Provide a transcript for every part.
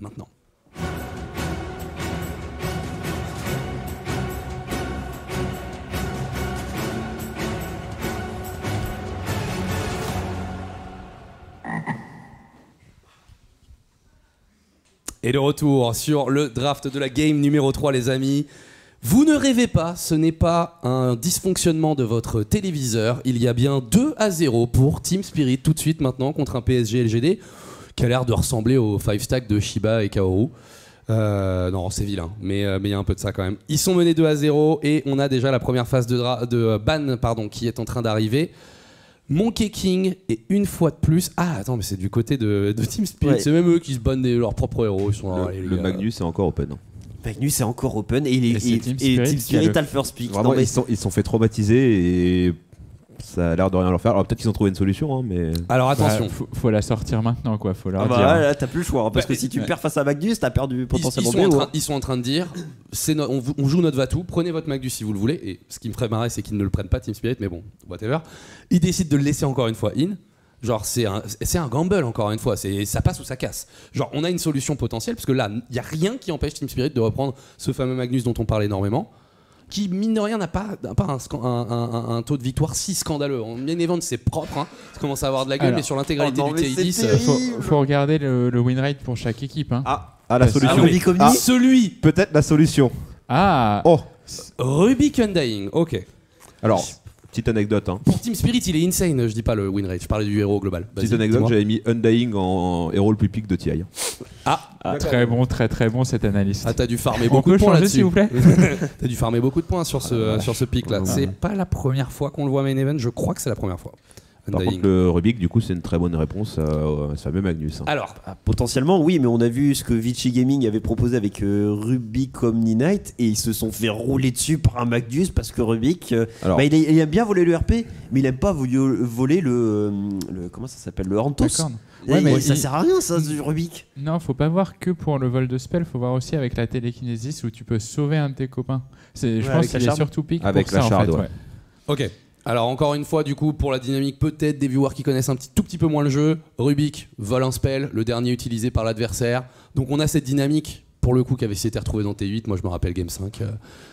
maintenant. Et de retour sur le draft de la game numéro 3, les amis. Vous ne rêvez pas, ce n'est pas un dysfonctionnement de votre téléviseur. Il y a bien 2 à 0 pour Team Spirit tout de suite maintenant contre un PSG LGD qui a l'air de ressembler au 5 stack de Shiba et Kaoru. Euh, non, c'est vilain, mais euh, mais il y a un peu de ça quand même. Ils sont menés 2 à 0 et on a déjà la première phase de, dra- de euh, ban pardon, qui est en train d'arriver. Monkey King et une fois de plus. Ah, attends, mais c'est du côté de, de Team Spirit. Ouais. C'est même eux qui se bannent des- leurs propres héros. Ils sont là, Le, allez, les le gars. Magnus est encore open. hein. Magnus c'est encore open et, il est- Et c'est et- Team et Spirit Team qui a Spirit le- a le first pick. Vraiment, Non, mais ils se sont, ils se sont fait traumatiser et ça a l'air de rien leur faire. Alors peut-être qu'ils ont trouvé une solution, hein, mais Alors attention. Bah, faut, faut la sortir maintenant, quoi. Faut leur Ah bah, dire. là, t'as plus le choix hein, parce Bah, que si tu ouais. perds face à Magnus, t'as perdu Ils, ils potentiellement sont en BO, train, hein. ils sont en train de dire c'est no- on, vous- on joue notre Vatou, prenez votre Magnus si vous le voulez. Et ce qui me ferait marrer, c'est qu'ils ne le prennent pas, Team Spirit, mais bon, whatever. Ils décident de le laisser encore une fois in. Genre, c'est un, c'est un gamble encore une fois. C'est, ça passe ou ça casse. Genre, on a une solution potentielle, parce que là, il n'y a rien qui empêche Team Spirit de reprendre ce fameux Magnus dont on parle énormément. Qui, mine de rien, n'a pas, pas un, scan- un- un- un taux de victoire si scandaleux. En main event, c'est propre. Hein. Ça commence à avoir de la gueule, Alors. mais sur l'intégralité Oh du mais TI10, c'est euh, terrible. Faut, faut regarder le, le win rate pour chaque équipe. Hein. Ah, ah la Parce- solution. ah, Ah. celui Peut-être la solution. Ah, Oh, Rubik Undying, ok. alors petite anecdote. Hein. Pour Team Spirit, il est insane, je dis pas le win rate, je parlais du héros global. Petite anecdote, j'avais mis Undying en héros le plus pic de TI. Ah, très bon, très très bon cette analyse. ah, t'as dû farmer beaucoup de points s'il vous plaît T'as dû farmer beaucoup de points sur ce, sur ce pic là. Ah. C'est pas la première fois qu'on le voit main event, je crois que c'est la première fois. Par contre, le Rubik, du coup, c'est une très bonne réponse à, ce fameux Magnus. hein. Alors, Ah, potentiellement, oui, mais on a vu ce que Vichy Gaming avait proposé avec euh, Rubik Omni Knight et ils se sont fait rouler dessus par un Magnus parce que Rubik, euh, Alors, bah, il, a- il aime bien voler le RP, mais il aime pas vo- voler le, euh, le- comment ça s'appelle, le. Et- Ouais, mais ça il- sert à rien, ça, du Rubik. Non, faut pas voir que pour le vol de spell, faut voir aussi avec la télékinésis où tu peux sauver un de tes copains. C'est, je Ouais, pense qu'il est surtout pique Avec pour la ça, en charde, fait, ouais. ok. Alors encore une fois, du coup, pour la dynamique, peut-être des viewers qui connaissent un petit, tout petit peu moins le jeu. Rubik vole un spell, le dernier utilisé par l'adversaire. Donc on a cette dynamique. Pour le coup, qui avait été retrouvé dans T8, moi je me rappelle Game 5 euh,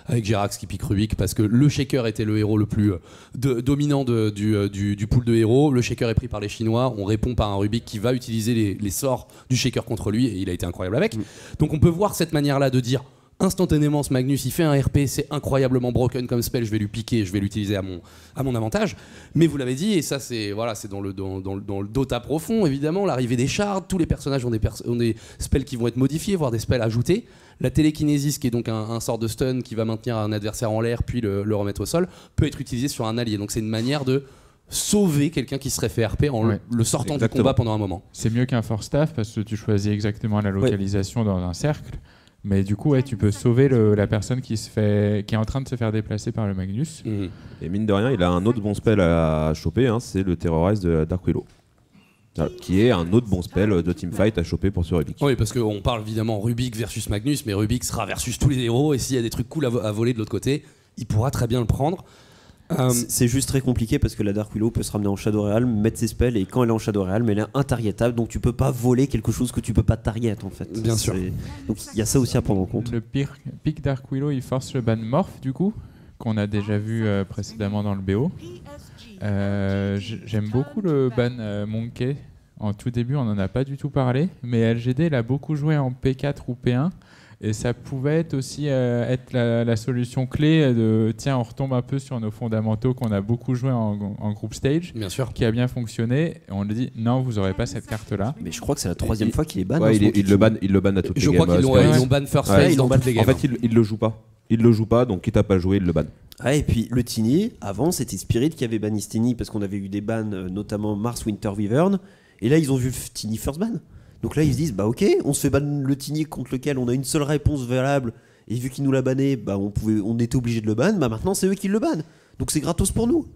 avec Jerax qui pique Rubik parce que le Shaker était le héros le plus euh, de- dominant de- du, euh, du, du pool de héros. Le Shaker est pris par les Chinois. On répond par un Rubik qui va utiliser les, les sorts du Shaker contre lui et il a été incroyable avec. Donc on peut voir cette manière-là de dire instantanément ce Magnus il fait un RP c'est incroyablement broken comme spell je vais lui piquer je vais l'utiliser à mon, à mon avantage mais vous l'avez dit et ça c'est voilà c'est dans le, dans, dans le- dans le Dota profond évidemment l'arrivée des shards tous les personnages ont des, pers- ont des spells qui vont être modifiés voire des spells ajoutés la télékinésis qui est donc un, un sort de stun qui va maintenir un adversaire en l'air puis le, le remettre au sol peut être utilisé sur un allié donc c'est une manière de sauver quelqu'un qui serait fait RP en le- Ouais. le sortant Exactement. du combat pendant un moment C'est mieux qu'un force staff parce que tu choisis exactement la localisation dans un cercle. Mais du coup, ouais, tu peux sauver le- la personne qui, se fait, qui est en train de se faire déplacer par le Magnus. Mhm. et mine de rien, il a un autre bon spell à choper, hein, c'est le Terrorize de Dark Willow. Voilà, Qui est un autre bon spell de teamfight à choper pour ce Rubik. Oui, parce qu'on parle évidemment Rubik versus Magnus, mais Rubik sera versus tous les héros, et s'il y a des trucs cool à, vo- à voler de l'autre côté, il pourra très bien le prendre. Euh, C'est juste très compliqué parce que la Dark Willow peut se ramener en Shadow Realm, mettre ses spells et quand elle est en Shadow Realm, elle est intargetable donc tu peux pas voler quelque chose que tu peux pas target en fait. Bien sûr. Donc il y a ça aussi à prendre en compte. Le pire, Pick Dark Willow, il force le ban morph du coup, qu'on a déjà vu euh, précédemment dans le BO. Euh, J'aime beaucoup le ban euh, Monkey. En tout début, on n'en a pas du tout parlé, mais LGD l'a beaucoup joué en P4 ou P1. Et ça pouvait être aussi euh, être la, la solution clé de tiens, on retombe un peu sur nos fondamentaux qu'on a beaucoup joué en, en group stage, bien sûr. qui a bien fonctionné. Et on lui dit non, vous n'aurez pas cette carte-là. Mais je crois que c'est la troisième Et- fois qu'il est ban. Ouais, il, le ban, il le ban à toutes Je les crois games, qu'ils l'ont ils ban first Ouais, ils dans l'ont ban- toutes les En games. fait, il, il le joue pas. Il le joue pas, donc quitte à pas jouer, il le ban. Ah, et puis le Tiny, avant c'était Spirit qui avait banni ce Tiny parce qu'on avait eu des bans, euh, notamment Mars Winter Wyvern. Et là ils ont vu le Tiny first ban. Donc là ils se disent bah ok, on se fait ban le Tiny contre lequel on a une seule réponse valable. Et vu qu'ils nous l'a banné, bah on, pouvait, on était obligé de le ban. Bah maintenant c'est eux qui le bannent. Donc c'est gratos pour nous.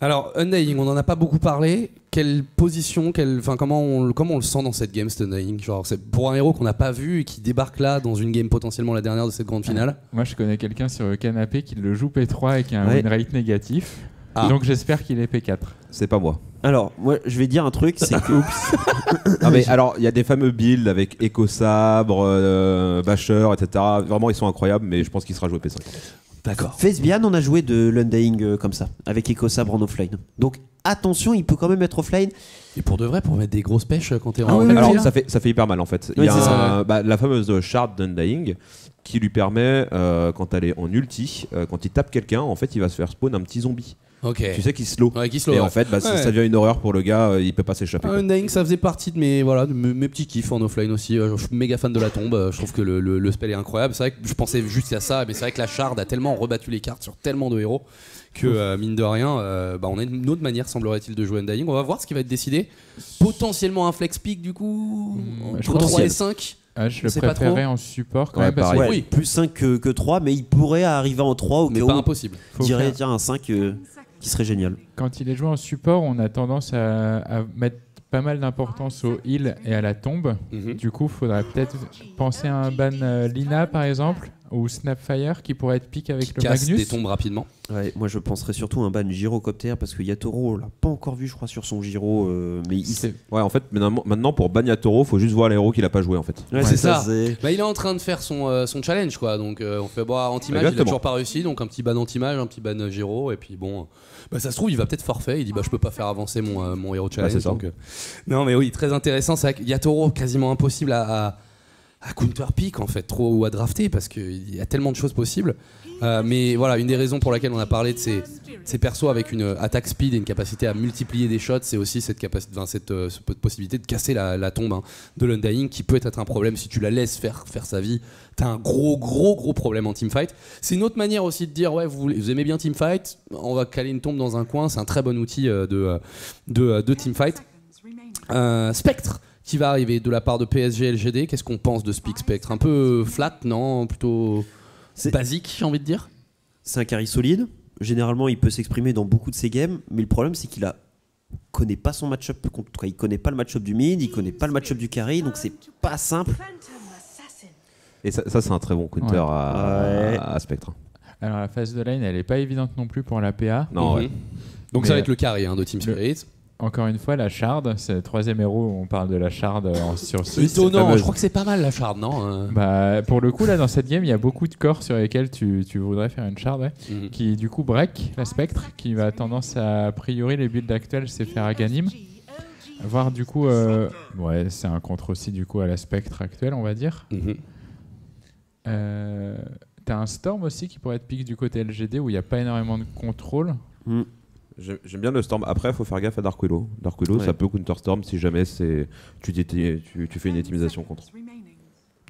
Alors, Undying, on n'en a pas beaucoup parlé. Quelle position, quelle, enfin, comment, on, le- comment on le sent dans cette game, cet Undying Genre, c'est pour un héros qu'on n'a pas vu et qui débarque là dans une game potentiellement la dernière de cette grande finale. Moi, je connais quelqu'un sur le canapé qui le joue P3 et qui a un Ouais. win rate négatif. Ah. Donc j'espère qu'il est P4. C'est pas moi. Alors, moi, je vais dire un truc, c'est que Ah, mais alors, il y a des fameux builds avec Echo Sabre, euh, Basher, etc. Vraiment, ils sont incroyables, mais je pense qu'il sera joué P5. D'accord. Fesbian, on a joué de l'Undying euh, comme ça, avec Echo Sabre en offline. Donc attention, il peut quand même être offline. Et pour de vrai, pour mettre des grosses pêches quand t'es Ah en oui, oui, Alors, ça fait, ça fait hyper mal en fait. Il Oui, y a un- bah, la fameuse shard d'Undying qui lui permet, euh, quand elle est en ulti, euh, quand il tape quelqu'un, en fait, il va se faire spawn un petit zombie. Tu sais qu'il slow. Ouais, qui slow, Et ouais. en fait, bah, ça- Ouais. ça devient une horreur pour le gars, euh, il peut pas s'échapper. quoi. Undying, ça faisait partie de mes, voilà, de mes, mes petits kiffs en offline aussi. Euh, Je suis méga fan de la tombe. euh, Je trouve que le, le- le spell est incroyable. C'est vrai que je pensais juste à ça, mais c'est vrai que la shard a tellement rebattu les cartes sur tellement de héros que, euh, mine de rien, euh, bah, on a une autre manière, semblerait-il, de jouer Undying. On va voir ce qui va être décidé. Potentiellement un flex pick, du coup, Hmm, je entre pense 3 et qu'il y 5. Ah, je le sais pas préférais trop. en support quand Ouais, même parce pareil. que Ouais, oui. plus 5 que, que 3, mais il pourrait arriver en 3 au Mais cas pas où impossible. faut je dirais faire- tiens, un 5 euh, qui serait génial. quand il est joué en support, on a tendance à, à mettre pas mal d'importance au heal et à la tombe. Mhm. Du coup, faudrait peut-être penser à un ban euh, Lina par exemple ou Snapfire qui pourrait être pick avec Qui le casse Magnus. des tombes rapidement. Ouais, moi je penserais surtout à un ban gyrocopter parce que Yatoro, on l'a pas encore vu, je crois, sur son gyro. euh, mais il Ouais, en fait, maintenant, pour Bagnatoro, faut juste voir l'héros qu'il a pas joué en fait. Ouais, c'est ça. Bah, il est en train de faire son, euh, son challenge quoi. Donc euh, on fait boire anti-mage, il a toujours pas réussi. Donc un petit ban anti-mage, un petit ban Giro. Et puis bon, bah, ça se trouve, il va peut-être forfait. Il dit bah je peux pas faire avancer mon, euh, mon héros challenge. c'est ça. donc, euh, Non mais oui, très intéressant. Yatoro, quasiment impossible à, à, à counter pick en fait, trop ou à drafter parce qu'il y a tellement de choses possibles. Euh, mais voilà, une des raisons pour laquelle on a parlé de ces, persos avec une attaque speed et une capacité à multiplier des shots, c'est aussi cette, capacité, cette, euh, possibilité de casser la, tombe hein, de l'Undying qui peut être un problème si tu la laisses faire, faire sa vie. T'as un gros, gros, gros problème en teamfight. C'est une autre manière aussi de dire ouais, vous, aimez bien teamfight, on va caler une tombe dans un coin, c'est un très bon outil euh, de, euh, de, euh, de teamfight. Euh, Spectre qui va arriver de la part de PSG LGD, qu'est-ce qu'on pense de Speak Spectre? Un peu flat, non? Plutôt C'est- basique, j'ai envie de dire? C'est un carry solide. Généralement, il peut s'exprimer dans beaucoup de ses games, mais le problème, c'est qu'il a connaît pas son match-up contre. Il connaît pas le match-up du mid, il connaît pas le match-up du carry, donc c'est pas simple. Et ça, ça, c'est un très bon counter Ouais. à, Ouais. à Spectre. Alors la phase de lane, elle est pas évidente non plus pour la PA. Non, Mhm. ouais. Donc Mais, ça va être le carré hein, de Team le- Spirit. Encore une fois, la shard, c'est le troisième héros où on parle de la shard euh, en- sur 6. Étonnant, je crois que c'est pas mal la shard, non euh Bah, pour le coup, là, dans cette game, il y a beaucoup de corps sur lesquels tu, tu voudrais faire une shard, ouais, Mhm. qui du coup break la spectre, qui va tendance à, a priori, les builds actuels, c'est faire Aganim. Voir du coup, euh, ouais, c'est un contre aussi du coup à la spectre actuelle, on va dire. Mhm. Euh, T'as un Storm aussi qui pourrait être pick du côté LGD où il n'y a pas énormément de contrôle. J'aime j'aime bien le Storm. Après, il faut faire gaffe à Dark Willow. Dark Willow, Ouais. ça peut counter Storm si jamais c'est tu, déti- tu, tu fais une optimisation contre.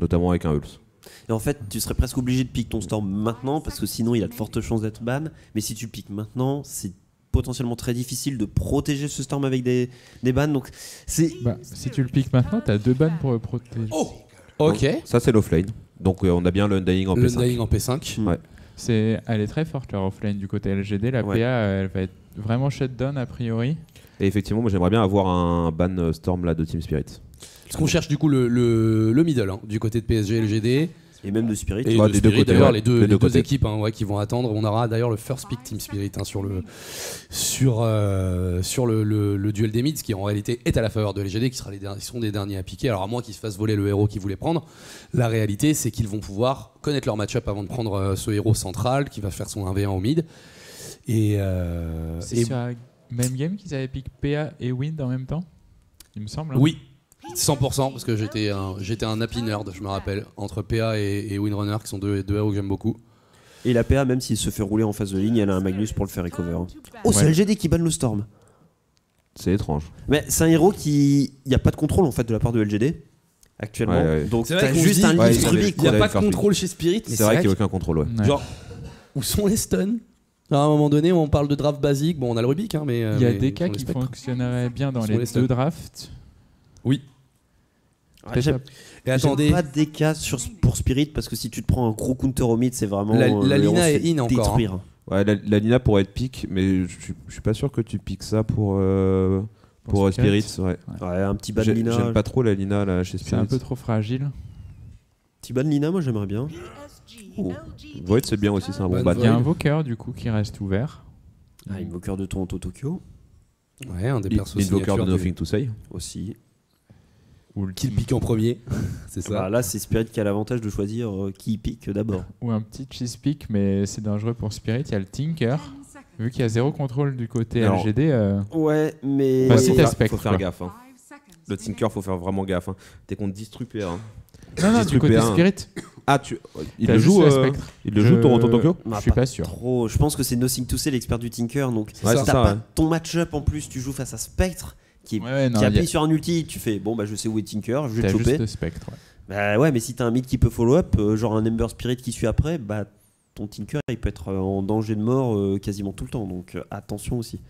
Notamment avec un Hulse. Et en fait, tu serais presque obligé de pick ton storm maintenant parce que sinon, il a de fortes chances d'être ban. Mais si tu le piques maintenant, c'est potentiellement très difficile de protéger ce storm avec des, des bans. Donc, c'est Bah, si tu le piques maintenant, t'as deux bans pour le protéger. Oh Ok. Ça, c'est l'offlane. Donc, euh, on a bien le Undying en Le P5. Dying en P5. Ouais. C'est, elle est très forte leur offlane du côté LGD. La Ouais. PA, elle va être vraiment shutdown a priori. Et effectivement, moi, j'aimerais bien avoir un ban euh, Storm là de Team Spirit. Parce qu'on cherche du coup le, le, le middle hein, du côté de PSG LGD. Et même de Spirit. Et de des deux Spirit, côtés, d'ailleurs, ouais. les deux, Des les deux deux côtés. équipes hein, ouais, qui vont attendre. On aura d'ailleurs le first pick Team Spirit hein, sur le, sur, euh, sur le, le- le duel des mids, qui en réalité est à la faveur de LGD, qui sera les derniers, sont des derniers à piquer. Alors à moins qu'ils se fassent voler le héros qu'ils voulaient prendre, la réalité c'est qu'ils vont pouvoir connaître leur match-up avant de prendre euh, ce héros central qui va faire son 1v1 au mid. Et, euh, C'est et- sur la même game qu'ils avaient pick PA et Wind en même temps Il me semble. hein. oui, 100% parce que j'étais un, j'étais un happy nerd, je me rappelle, entre PA et, et Windrunner qui sont deux, deux héros que j'aime beaucoup. Et la PA, même s'il se fait rouler en face de ligne, elle a un Magnus pour le faire recover. hein. Oh, c'est Ouais. LGD qui banne le storm. C'est étrange. Mais c'est un héros qui. Il n'y a pas de contrôle en fait de la part de LGD actuellement. Ouais, ouais. Donc C'est vrai t'as qu'on juste dit- un Ouais, ils Rubik. Il n'y a pas de contrôle chez Spirit, mais C'est vrai qu'il n'y a aucun contrôle. Ouais. Ouais. Genre, où sont les stuns? À un moment donné, on parle de draft basique. Bon, on a le Rubik, hein, mais. euh, Il y a mais des où cas sont les qui spectres fonctionneraient bien dans Sur les, les deux drafts? Oui. Pas- Et attendez, pas des cas sur, pour Spirit parce que si tu te prends un gros counter au mid, c'est vraiment. La- euh, la Lina est in encore, hein. détruire. Ouais, la, la Lina pourrait être pique, mais je suis- je suis pas sûr que tu piques ça pour, euh, pour, euh, Spirit. ouais. Ouais, un petit ban Lina. J'aime pas trop la Lina là, chez C'est Spirit. un peu trop fragile. Petit ban Lina, moi j'aimerais bien. Oh. Void, c'est bien aussi, c'est un bon Ban. Il y a un. Voker du coup qui reste ouvert. Ah, Invoker de Toronto Tokyo. Ouais, un des persos signature de du- Nothing to Say. Aussi. Ou, le Qui le pique en premier. C'est ça. Bah, là, c'est Spirit qui a l'avantage de choisir euh, qui il pique d'abord. ou un petit cheese pick, mais c'est dangereux pour Spirit. Il y a le Tinker. Vu qu'il y a zéro contrôle du côté Alors- LGD, euh, Ouais, mais. Bah, Ouais, si faut, faire, Spectre, faut faire quoi. gaffe. hein. Le Tinker, faut faire vraiment gaffe. hein. T'es contre 10 trucs PA. hein. non, non, du côté truc P1. Spirit, Ah, tu... il t'as le juste joue, euh, Spectre. il le joue Je- Toronto Tokyo Je Bah, suis pas pas sûr. Trop. Je pense que c'est Nothing to Say, l'expert du Tinker. Donc, C'est Ouais, ça. c'est t'as ça. pas ouais. ton match-up en plus, tu joues face à Spectre qui, est- Ouais, ouais, non, qui il y a- appuie sur un ulti. Tu fais bon, bah je sais où est Tinker, je vais T'as le juste choper. le Spectre. ouais. Bah ouais, mais si t'as un mid qui peut follow-up, euh, genre un Ember Spirit qui suit après, bah ton Tinker il peut être euh, en danger de mort euh, quasiment tout le temps. Donc euh, attention aussi.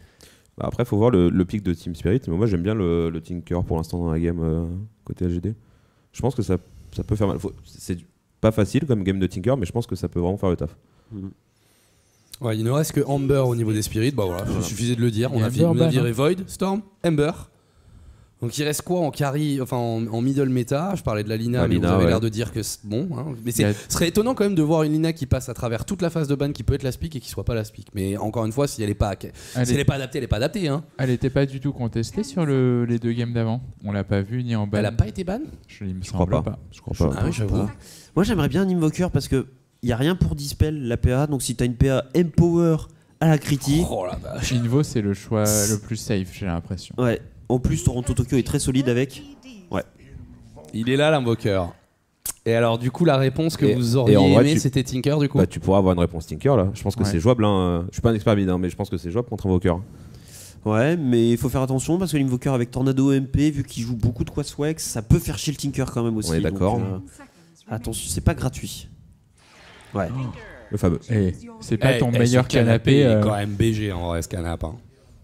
Bah, après, faut voir le, le pic de Team Spirit. Mais moi, j'aime bien le, le Tinker pour l'instant dans la game euh, côté LGD. Je pense que ça, ça peut faire mal. C'est pas facile comme game de Tinker, mais je pense que ça peut vraiment faire le taf. Ouais, il ne reste que Amber au niveau des spirits. Bah voilà, il suffisait de le dire. On a Amber on a ban, viré Void, Storm, Amber. Donc il reste quoi en carry, enfin en, en middle méta Je parlais de la Lina, Ouais, mais Lina, vous avez ouais. l'air de dire que c'est bon. hein. Mais a- ce serait étonnant quand même de voir une Lina qui passe à travers toute la phase de ban, qui peut être la speak et qui soit pas la speak. Mais encore une fois, si elle est pas, si Elle, elle est- est pas adaptée, elle est pas adaptée. Hein. elle était pas du tout contestée sur le- les deux games d'avant. On l'a pas vu ni en ban. Elle a pas été ban? Je, il me Je crois pas. pas. Je crois pas. Ah. Moi j'aimerais bien un Invoker parce que y a rien pour dispel la PA. Donc si t'as une PA Empower à la critique, Oh la vache. Invo, c'est le choix le plus safe, j'ai l'impression. ouais. En plus Toronto Tokyo est très solide avec. Il est là l'invoker. Et alors du coup la réponse que Et- vous et auriez en vrai, aimé tu- c'était Tinker du coup. Bah, tu pourras avoir une réponse Tinker là. Je pense que Ouais. c'est jouable. Hein. Je suis pas un expert mid, hein, mais je pense que c'est jouable contre Invoker. Ouais, mais il faut faire attention parce que l'Invoker avec Tornado MP, vu qu'il joue beaucoup de Quaswex, ça peut faire chier le Tinker quand même aussi. On est donc, d'accord. euh, attention, c'est pas gratuit. Ouais. Le fameux. Et c'est pas Eh, ton eh, meilleur ce canapé. il est euh, quand même BG en vrai ce canapé. hein.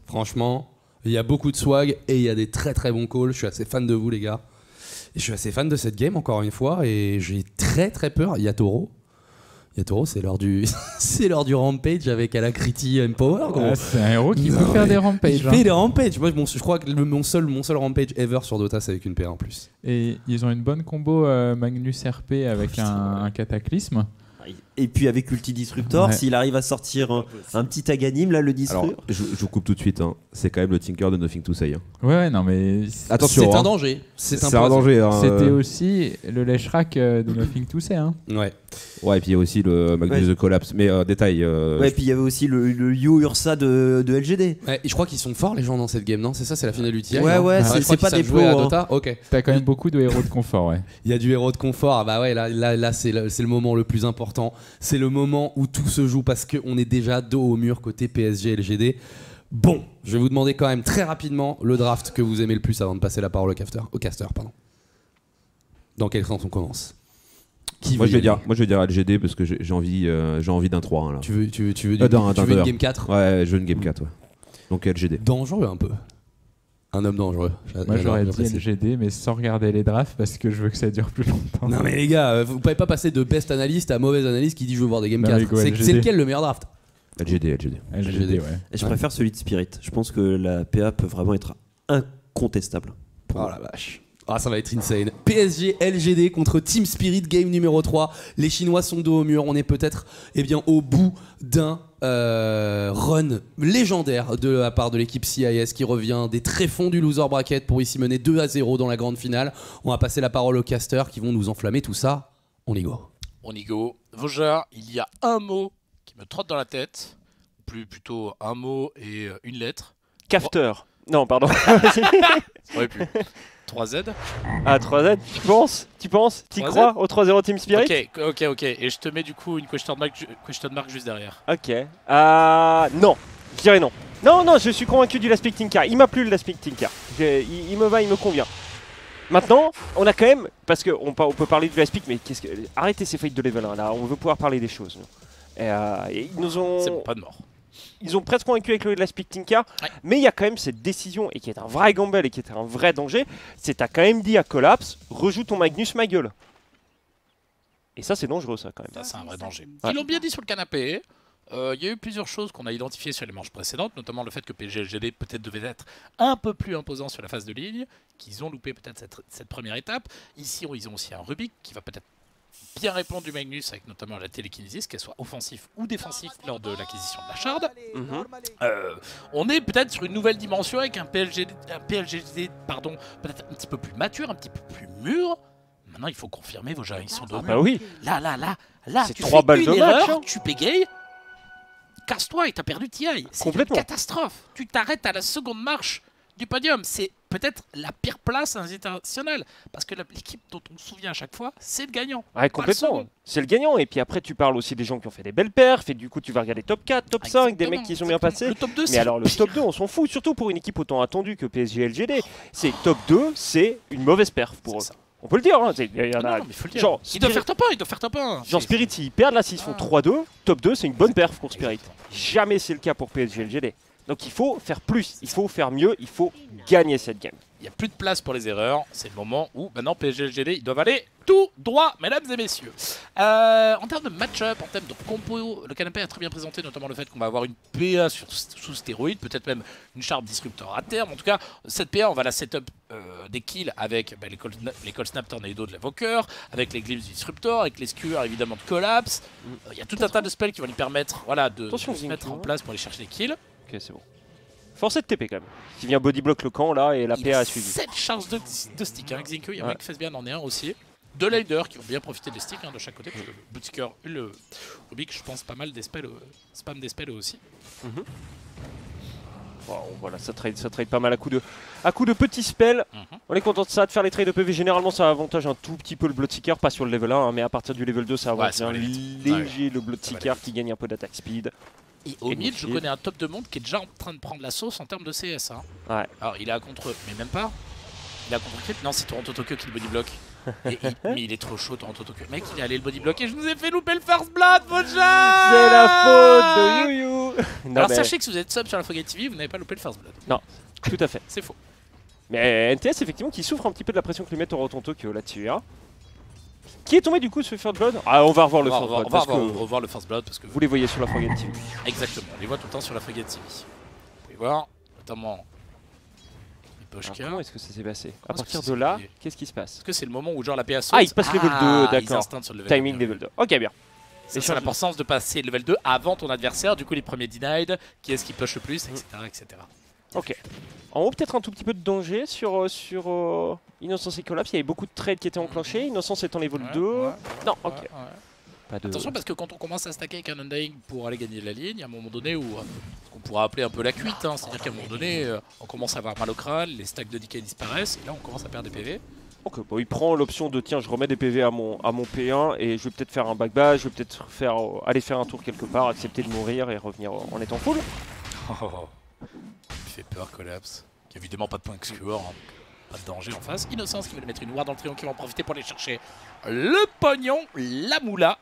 Franchement, il y a beaucoup de swag et il y a des très très bons calls. Je suis assez fan de vous les gars. Et je suis assez fan de cette game encore une fois et j'ai très très peur. Il y a Toro. Il y a Toro, c'est l'heure du c'est l'heure du rampage avec Alacrity Empower. gros. ah, c'est un héros qui Non, peut faire des rampages. Il hein. fait des rampages. Moi, je crois que le- mon seul mon seul rampage ever sur Dota c'est avec une paire en plus. Et ils ont une bonne combo euh, Magnus RP avec putain, un, ouais. un cataclysme. はい Et puis avec Ulti Disruptor, Ouais. s'il arrive à sortir un, un petit Aganim, là, le Disruptor. je, je vous coupe tout de suite. hein. C'est quand même le Tinker de Nothing to Say. hein. Ouais, ouais, non, mais Attention. C'est un hein. danger. C'est un, un danger. hein. c'était Euh, aussi le Leshrac euh, de Nothing to Say. Hein. Ouais. Ouais, et puis il y a aussi le Magnus Ouais. The Collapse. Mais euh, détail. euh, Ouais, et puis il y avait aussi le, le Yu Ursa de, de LGD. Ouais, et je crois qu'ils sont forts les gens dans cette game, non? C'est ça, c'est la finale UTI. Ouais, ouais, Ah, c'est- pas des à pros, hein. Dota. Ok. T'as quand même beaucoup de héros de confort, ouais. Il y a du héros de confort. Ah bah ouais, là, c'est le moment le plus important. C'est le moment où tout se joue parce qu'on est déjà dos au mur côté PSG LGD. Bon, je vais vous demander quand même très rapidement le draft que vous aimez le plus avant de passer la parole au caster. Au caster pardon. Dans quel sens on commence? Qui Moi je, vais dire, aller moi je vais dire LGD parce que j'ai envie, euh, j'ai envie d'un 3 hein, là. Tu veux, tu veux, tu veux, du- Euh, tu veux une game 4 Ouais, je veux une game 4. Ouais. Donc LGD. Dangereux un peu. Un homme dangereux. Moi, j'aurais dit. LGD, mais sans regarder les drafts parce que je veux que ça dure plus longtemps. Non mais les gars, euh, vous pouvez pas passer de best analyste à mauvaise analyste qui dit je veux voir des game Non, 4. mais go, C'est lequel le meilleur draft? LGD, LGD. LGD, ouais. Et je préfère celui de Spirit. Je pense que la PA peut vraiment être incontestable. Pour Oh la vache. Ah, ça va être insane. PSG LGD contre Team Spirit Game numéro 3. Les Chinois sont dos au mur. On est peut-être eh bien, au bout d'un euh, run légendaire de la part de l'équipe CIS qui revient des tréfonds du loser bracket pour ici mener 2 à 0 dans la grande finale. On va passer la parole aux casters qui vont nous enflammer tout ça. On y go. On y go. Vosjar, il y a un mot qui me trotte dans la tête. Plus plutôt un mot et une lettre. Cafter. Non, pardon. Ça aurait pu. 3Z. ah, 3Z, tu penses Tu penses Tu 3Z? crois au 3-0 Team Spirit Ok, ok, ok. Et je te mets du coup une question mark, question mark juste derrière. Ok. Ah, non. Je dirais non. Non, non, je suis convaincu du Last Pick Tinker. Il m'a plu le Last Pick Tinker. Il, il me va, il me convient. Maintenant, on a quand même, parce qu'on on peut parler du Last Pick, mais qu'est-ce que, arrêtez ces fights de level 1 là, on veut pouvoir parler des choses. nous. Et, euh, et ils nous ont, C'est bon, pas de mort. Ils ont presque convaincu avec le Last Pick Tinker, Ouais. mais il y a quand même cette décision, et qui est un vrai gamble et qui est un vrai danger, c'est t'as quand même dit à Collapse, rejoue ton Magnus ma gueule. Et ça c'est dangereux ça quand même. Ça, c'est un vrai danger. Ouais. Ils l'ont bien dit sur le canapé. Euh, Il y a eu plusieurs choses qu'on a identifiées sur les manches précédentes, notamment le fait que PSG LGD peut-être devait être un peu plus imposant sur la phase de ligne, qu'ils ont loupé peut-être cette, cette première étape. Ici, ils ont aussi un Rubik qui va peut-être bien répondu Magnus avec notamment la télékinésis, qu'elle soit offensif ou défensif lors de l'acquisition de la shard. Mhm. Euh, on est peut-être sur une nouvelle dimension avec un PLGD, un PLGD pardon, peut-être un petit peu plus mature, un petit peu plus mûr. Maintenant, il faut confirmer vos générations de Ah bah oui. Là, là, là, là, C'est tu trois fais balles une de match, erreur, hein. tu pégayes, casse-toi et t'as perdu TI. C'est une Complètement. catastrophe. Tu t'arrêtes à la seconde marche du podium. C'est peut-être la pire place internationale. Parce que l'équipe dont on se souvient à chaque fois, c'est le gagnant. Ouais, complètement. C'est le gagnant. Et puis après, tu parles aussi des gens qui ont fait des belles perfs. Et du coup, tu vas regarder top 4, top 5, des mecs qui sont bien passés. Le top 2, Mais alors, le top 2, on s'en fout. Surtout pour une équipe autant attendue que PSG LGD. C'est top 2, c'est une mauvaise perf pour eux. Ça. On peut le dire. Hein. Il y en Ah a. non, mais faut le dire. genre, il doit Spirit- faire top 1, il doit faire top 1. Genre Spirit, s'ils perdent là, s'ils font Ah. 3-2, top 2, c'est une bonne perf pour Spirit. Jamais c'est le cas pour PSG LGD. Donc il faut faire plus, il faut faire mieux, il faut gagner cette game. Il n'y a plus de place pour les erreurs. C'est le moment où maintenant PSG LGD ils doivent aller tout droit, mesdames et messieurs. Euh, en termes de match-up, en termes de compo, le canapé a très bien présenté notamment le fait qu'on va avoir une PA sur, sous stéroïde, peut-être même une Sharp Disruptor à terme. En tout cas, cette PA, on va la setup euh, des kills avec bah, les, Cold Snap Tornado de l'Evoker, avec les Glimpses du Disruptor, avec les Skewers évidemment de Collapse. Euh, Il y a tout un tas de spells qui vont lui permettre voilà, de, de se mettre en place pour aller chercher les kills. Ok, c'est bon. Force de TP quand même. Qui vient bodyblock le camp là et la Il PA a suivi. 7 charges de, de stick. Hein, Xinko, il y a un Ouais. mec qui fait bien en est un aussi. Deux Liders qui ont bien profité des sticks hein, de chaque côté. Parce que le et le Rubik, je pense pas mal des spells, euh, spam des spells eux aussi. Wow, voilà, ça trade, ça trade pas mal à coup de, à coup de petits spells. Mhm. On est content de ça, de faire les trades de PV. Généralement, ça avantage un tout petit peu le Bloodseeker, pas sur le level 1, hein, mais à partir du level 2, ça Ouais, avantage aller vite. léger le Ça Bloodseeker qui gagne un peu d'attaque speed. Et au mid, je connais un top de monde qui est déjà en train de prendre la sauce en termes de CS. hein. Ouais. Alors, il est à contre eux, mais même pas. Il est à contre Crit. Non, c'est Toronto Tokyo qui le bodyblock. Et il- mais il est trop chaud, Toronto Tokyo. Mec, il est allé le bodyblock et je vous ai fait louper le first blood, votre C'est la faute de Yu Yu Non, Alors, mais- sachez que si vous êtes sub sur la Fogate TV, vous n'avez pas loupé le first blood. Tout à fait. C'est faux. Mais NTS, effectivement, qui souffre un petit peu de la pression que lui met Toronto Tokyo là-dessus. Hein. Qui est tombé du coup sur First Blood? Ah, on va revoir le First on va- Blood on va revoir- le first blood parce que vous les voyez sur la Forget TV. Exactement, on les voit tout le temps sur la Frégate TV. Vous pouvez voir, notamment Alors, comment est-ce que ça s'est passé? À Comment est-ce partir de là, qu'est-ce qui se passe? Est-ce que c'est le moment où genre la PA saute Ah, il se passe level 2, Ah, d'accord. le Timing 2. level 2. Ok, bien. C'est sur l'importance de passer level 2 avant ton adversaire, du coup les premiers denied, qui est-ce qui push le Mm. plus, etc. etc. Ok. En haut, peut-être un tout petit peu de danger sur, euh, sur euh, Innocence et Collapse. Il y avait beaucoup de trades qui étaient enclenchés. Innocence étant level Ouais, 2. ouais, Non, ok. ouais. Pas de... Attention parce que quand on commence à stacker avec un Undying pour aller gagner la ligne, il y a un moment donné où euh, ce qu'on pourra appeler un peu la cuite, hein, c'est-à-dire qu'à un moment donné, euh, on commence à avoir mal au crâne, les stacks de decay disparaissent, et là on commence à perdre des PV. Ok, bon, il prend l'option de tiens, je remets des PV à mon, à mon P1 et je vais peut-être faire un backbash, je vais peut-être faire, euh, aller faire un tour quelque part, accepter de mourir et revenir en étant full. Il fait peur, Collapse. Qui a évidemment pas de point exclueur, hein, pas de danger en face. Innocence qui veut lui mettre une ward dans le triangle qui va en profiter pour aller chercher le pognon, la moula.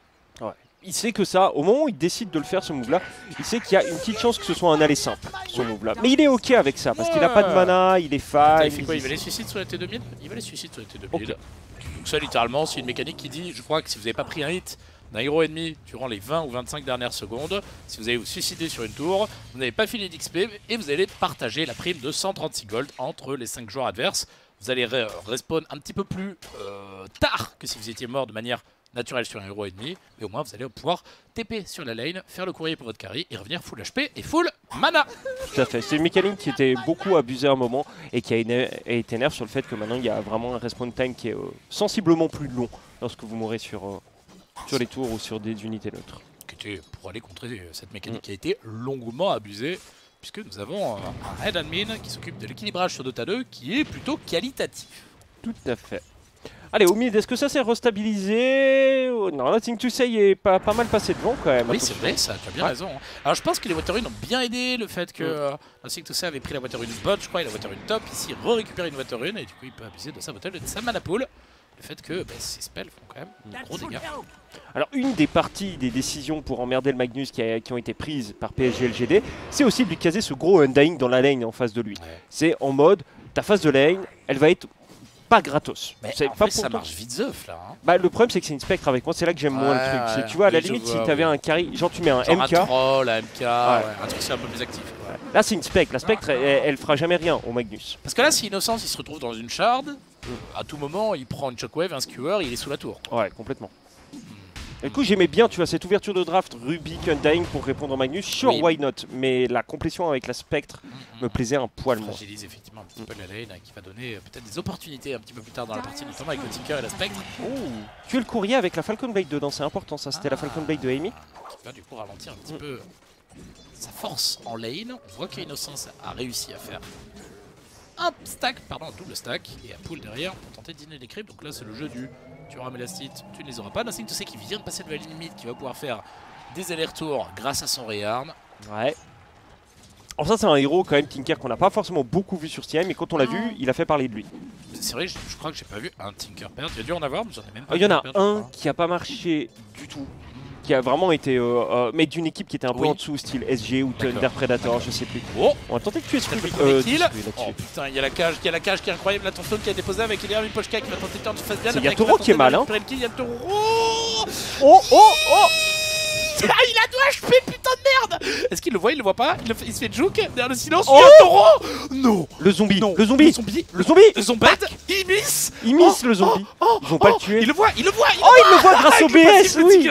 Il sait que ça, au moment où il décide de le faire ce move là, il sait qu'il y a une petite chance que ce soit un aller simple, ce move là. Mais il est ok avec ça, parce qu'il a pas de mana, il est fine. il fait quoi Il va les suicides sur la T2000 Il va les suicides sur la T2000. Donc ça littéralement c'est une mécanique qui dit, je crois que si vous n'avez pas pris un hit d'un héros ennemi durant les 20 ou 25 dernières secondes, si vous allez vous suicider sur une tour, vous n'avez pas fini d'XP et vous allez partager la prime de 136 gold entre les 5 joueurs adverses. Vous allez re- respawn un petit peu plus euh, tard que si vous étiez mort de manière naturelle sur un héros ennemi, mais au moins vous allez pouvoir TP sur la lane, faire le courrier pour votre carry et revenir full HP et full mana. Tout à fait. C'est une mécanique qui était beaucoup abusée à un moment et qui a été nerf sur le fait que maintenant il y a vraiment un respawn time qui est euh, sensiblement plus long lorsque vous mourrez sur, euh, sur les tours ou sur des unités neutres. qui était pour aller contrer euh, cette mécanique qui a été longuement abusée, puisque nous avons euh, un head admin qui s'occupe de l'équilibrage sur Dota 2 qui est plutôt qualitatif. Tout à fait. Allez, au mid, est-ce que ça s'est restabilisé? Oh, Non, Nothing to Say est pas, pas mal passé devant quand même. Oui, c'est vrai, ça, tu as bien Ouais. raison. Alors je pense que les Waterrunes ont bien aidé le fait que euh, Nothing to Say avait pris la Waterrune bot, je crois, et la Waterrune top. Ici, re-récupère une Waterrune et du coup, il peut abuser de sa bottle et de sa mana pool. Le fait que bah, ces spells font quand même gros dégâts. Alors, une des parties des décisions pour emmerder le Magnus qui, a- qui ont été prises par PSG LGD, c'est aussi de lui caser ce gros Undying dans la lane en face de lui. Ouais. C'est en mode, ta phase de lane, elle va être pas gratos. Mais C'est en pas fait, ça marche vite zeuf là. hein. Bah, le problème, c'est que c'est une spectre avec moi, c'est là que j'aime moins le truc. Ouais. tu vois, à la limite, si vois, t'avais oui. un carry, genre tu mets un Genre MK, un troll, un MK, ouais, un truc c'est un peu plus actif. là c'est une spectre. La spectre, elle, elle fera jamais rien au Magnus. Parce que là, si Innocence il se retrouve dans une shard, à tout moment il prend une shockwave, un skewer, il est sous la tour. Ouais, complètement. Du coup, j'aimais bien, tu vois, cette ouverture de draft Rubik Undying pour répondre à Magnus. Sure, Oui. why not? Mais la complétion avec la Spectre me plaisait un poil moins. fragilise effectivement un petit peu la lane hein, qui va donner euh, peut-être des opportunités un petit peu plus tard dans la partie, notamment avec le Tinker et la Spectre, Oh, tu es le courrier avec la Falcon Blade dedans, c'est important ça. C'était la Falcon Blade de Amy. qui va du coup ralentir un petit peu sa force en lane. On voit qu'Innocence a réussi à faire un stack, pardon, un double stack, et à pull derrière pour tenter de dîner les creeps. Donc là, c'est le jeu du tu auras Mélastite, tu ne les auras pas. Nothing to say qui vient de passer de la limite, qui va pouvoir faire des allers-retours grâce à son réarme. Ouais. Alors ça c'est un héros quand même Tinker qu'on n'a pas forcément beaucoup vu sur Steam mais quand on l'a vu il a fait parler de lui. C'est vrai, je, je crois que j'ai pas vu un Tinker perdre. Il y a dû en avoir, mais j'en ai même pas Ah, Il y en a un qui a pas marché du tout. Qui a vraiment été euh, euh, mais d'une équipe qui était un peu Oui. en dessous style SG ou. Thunder Predator je sais plus. Oh On va tenter de tuer ce premier euh. Oh putain, il y a la cage, il y a la cage qui est incroyable, la tombstone qui a déposé avec Eliam Pochka qui va tenter de faire du face bien. C'est Yatoro qui est mal, hein. Oh oh oh il a 2 HP, putain de merde. Est-ce qu'il le voit Il le voit pas il, le fait- il se fait juke derrière le silence. Oh Yatoro Non. Le zombie Non. Le zombie. Le zombie. Le zombie. Le zombie Il miss. Il miss le zombie. Oh, Ils vont pas oh, le tuer. Il le voit, il le voit il Oh il le voit. grâce au le BS oui.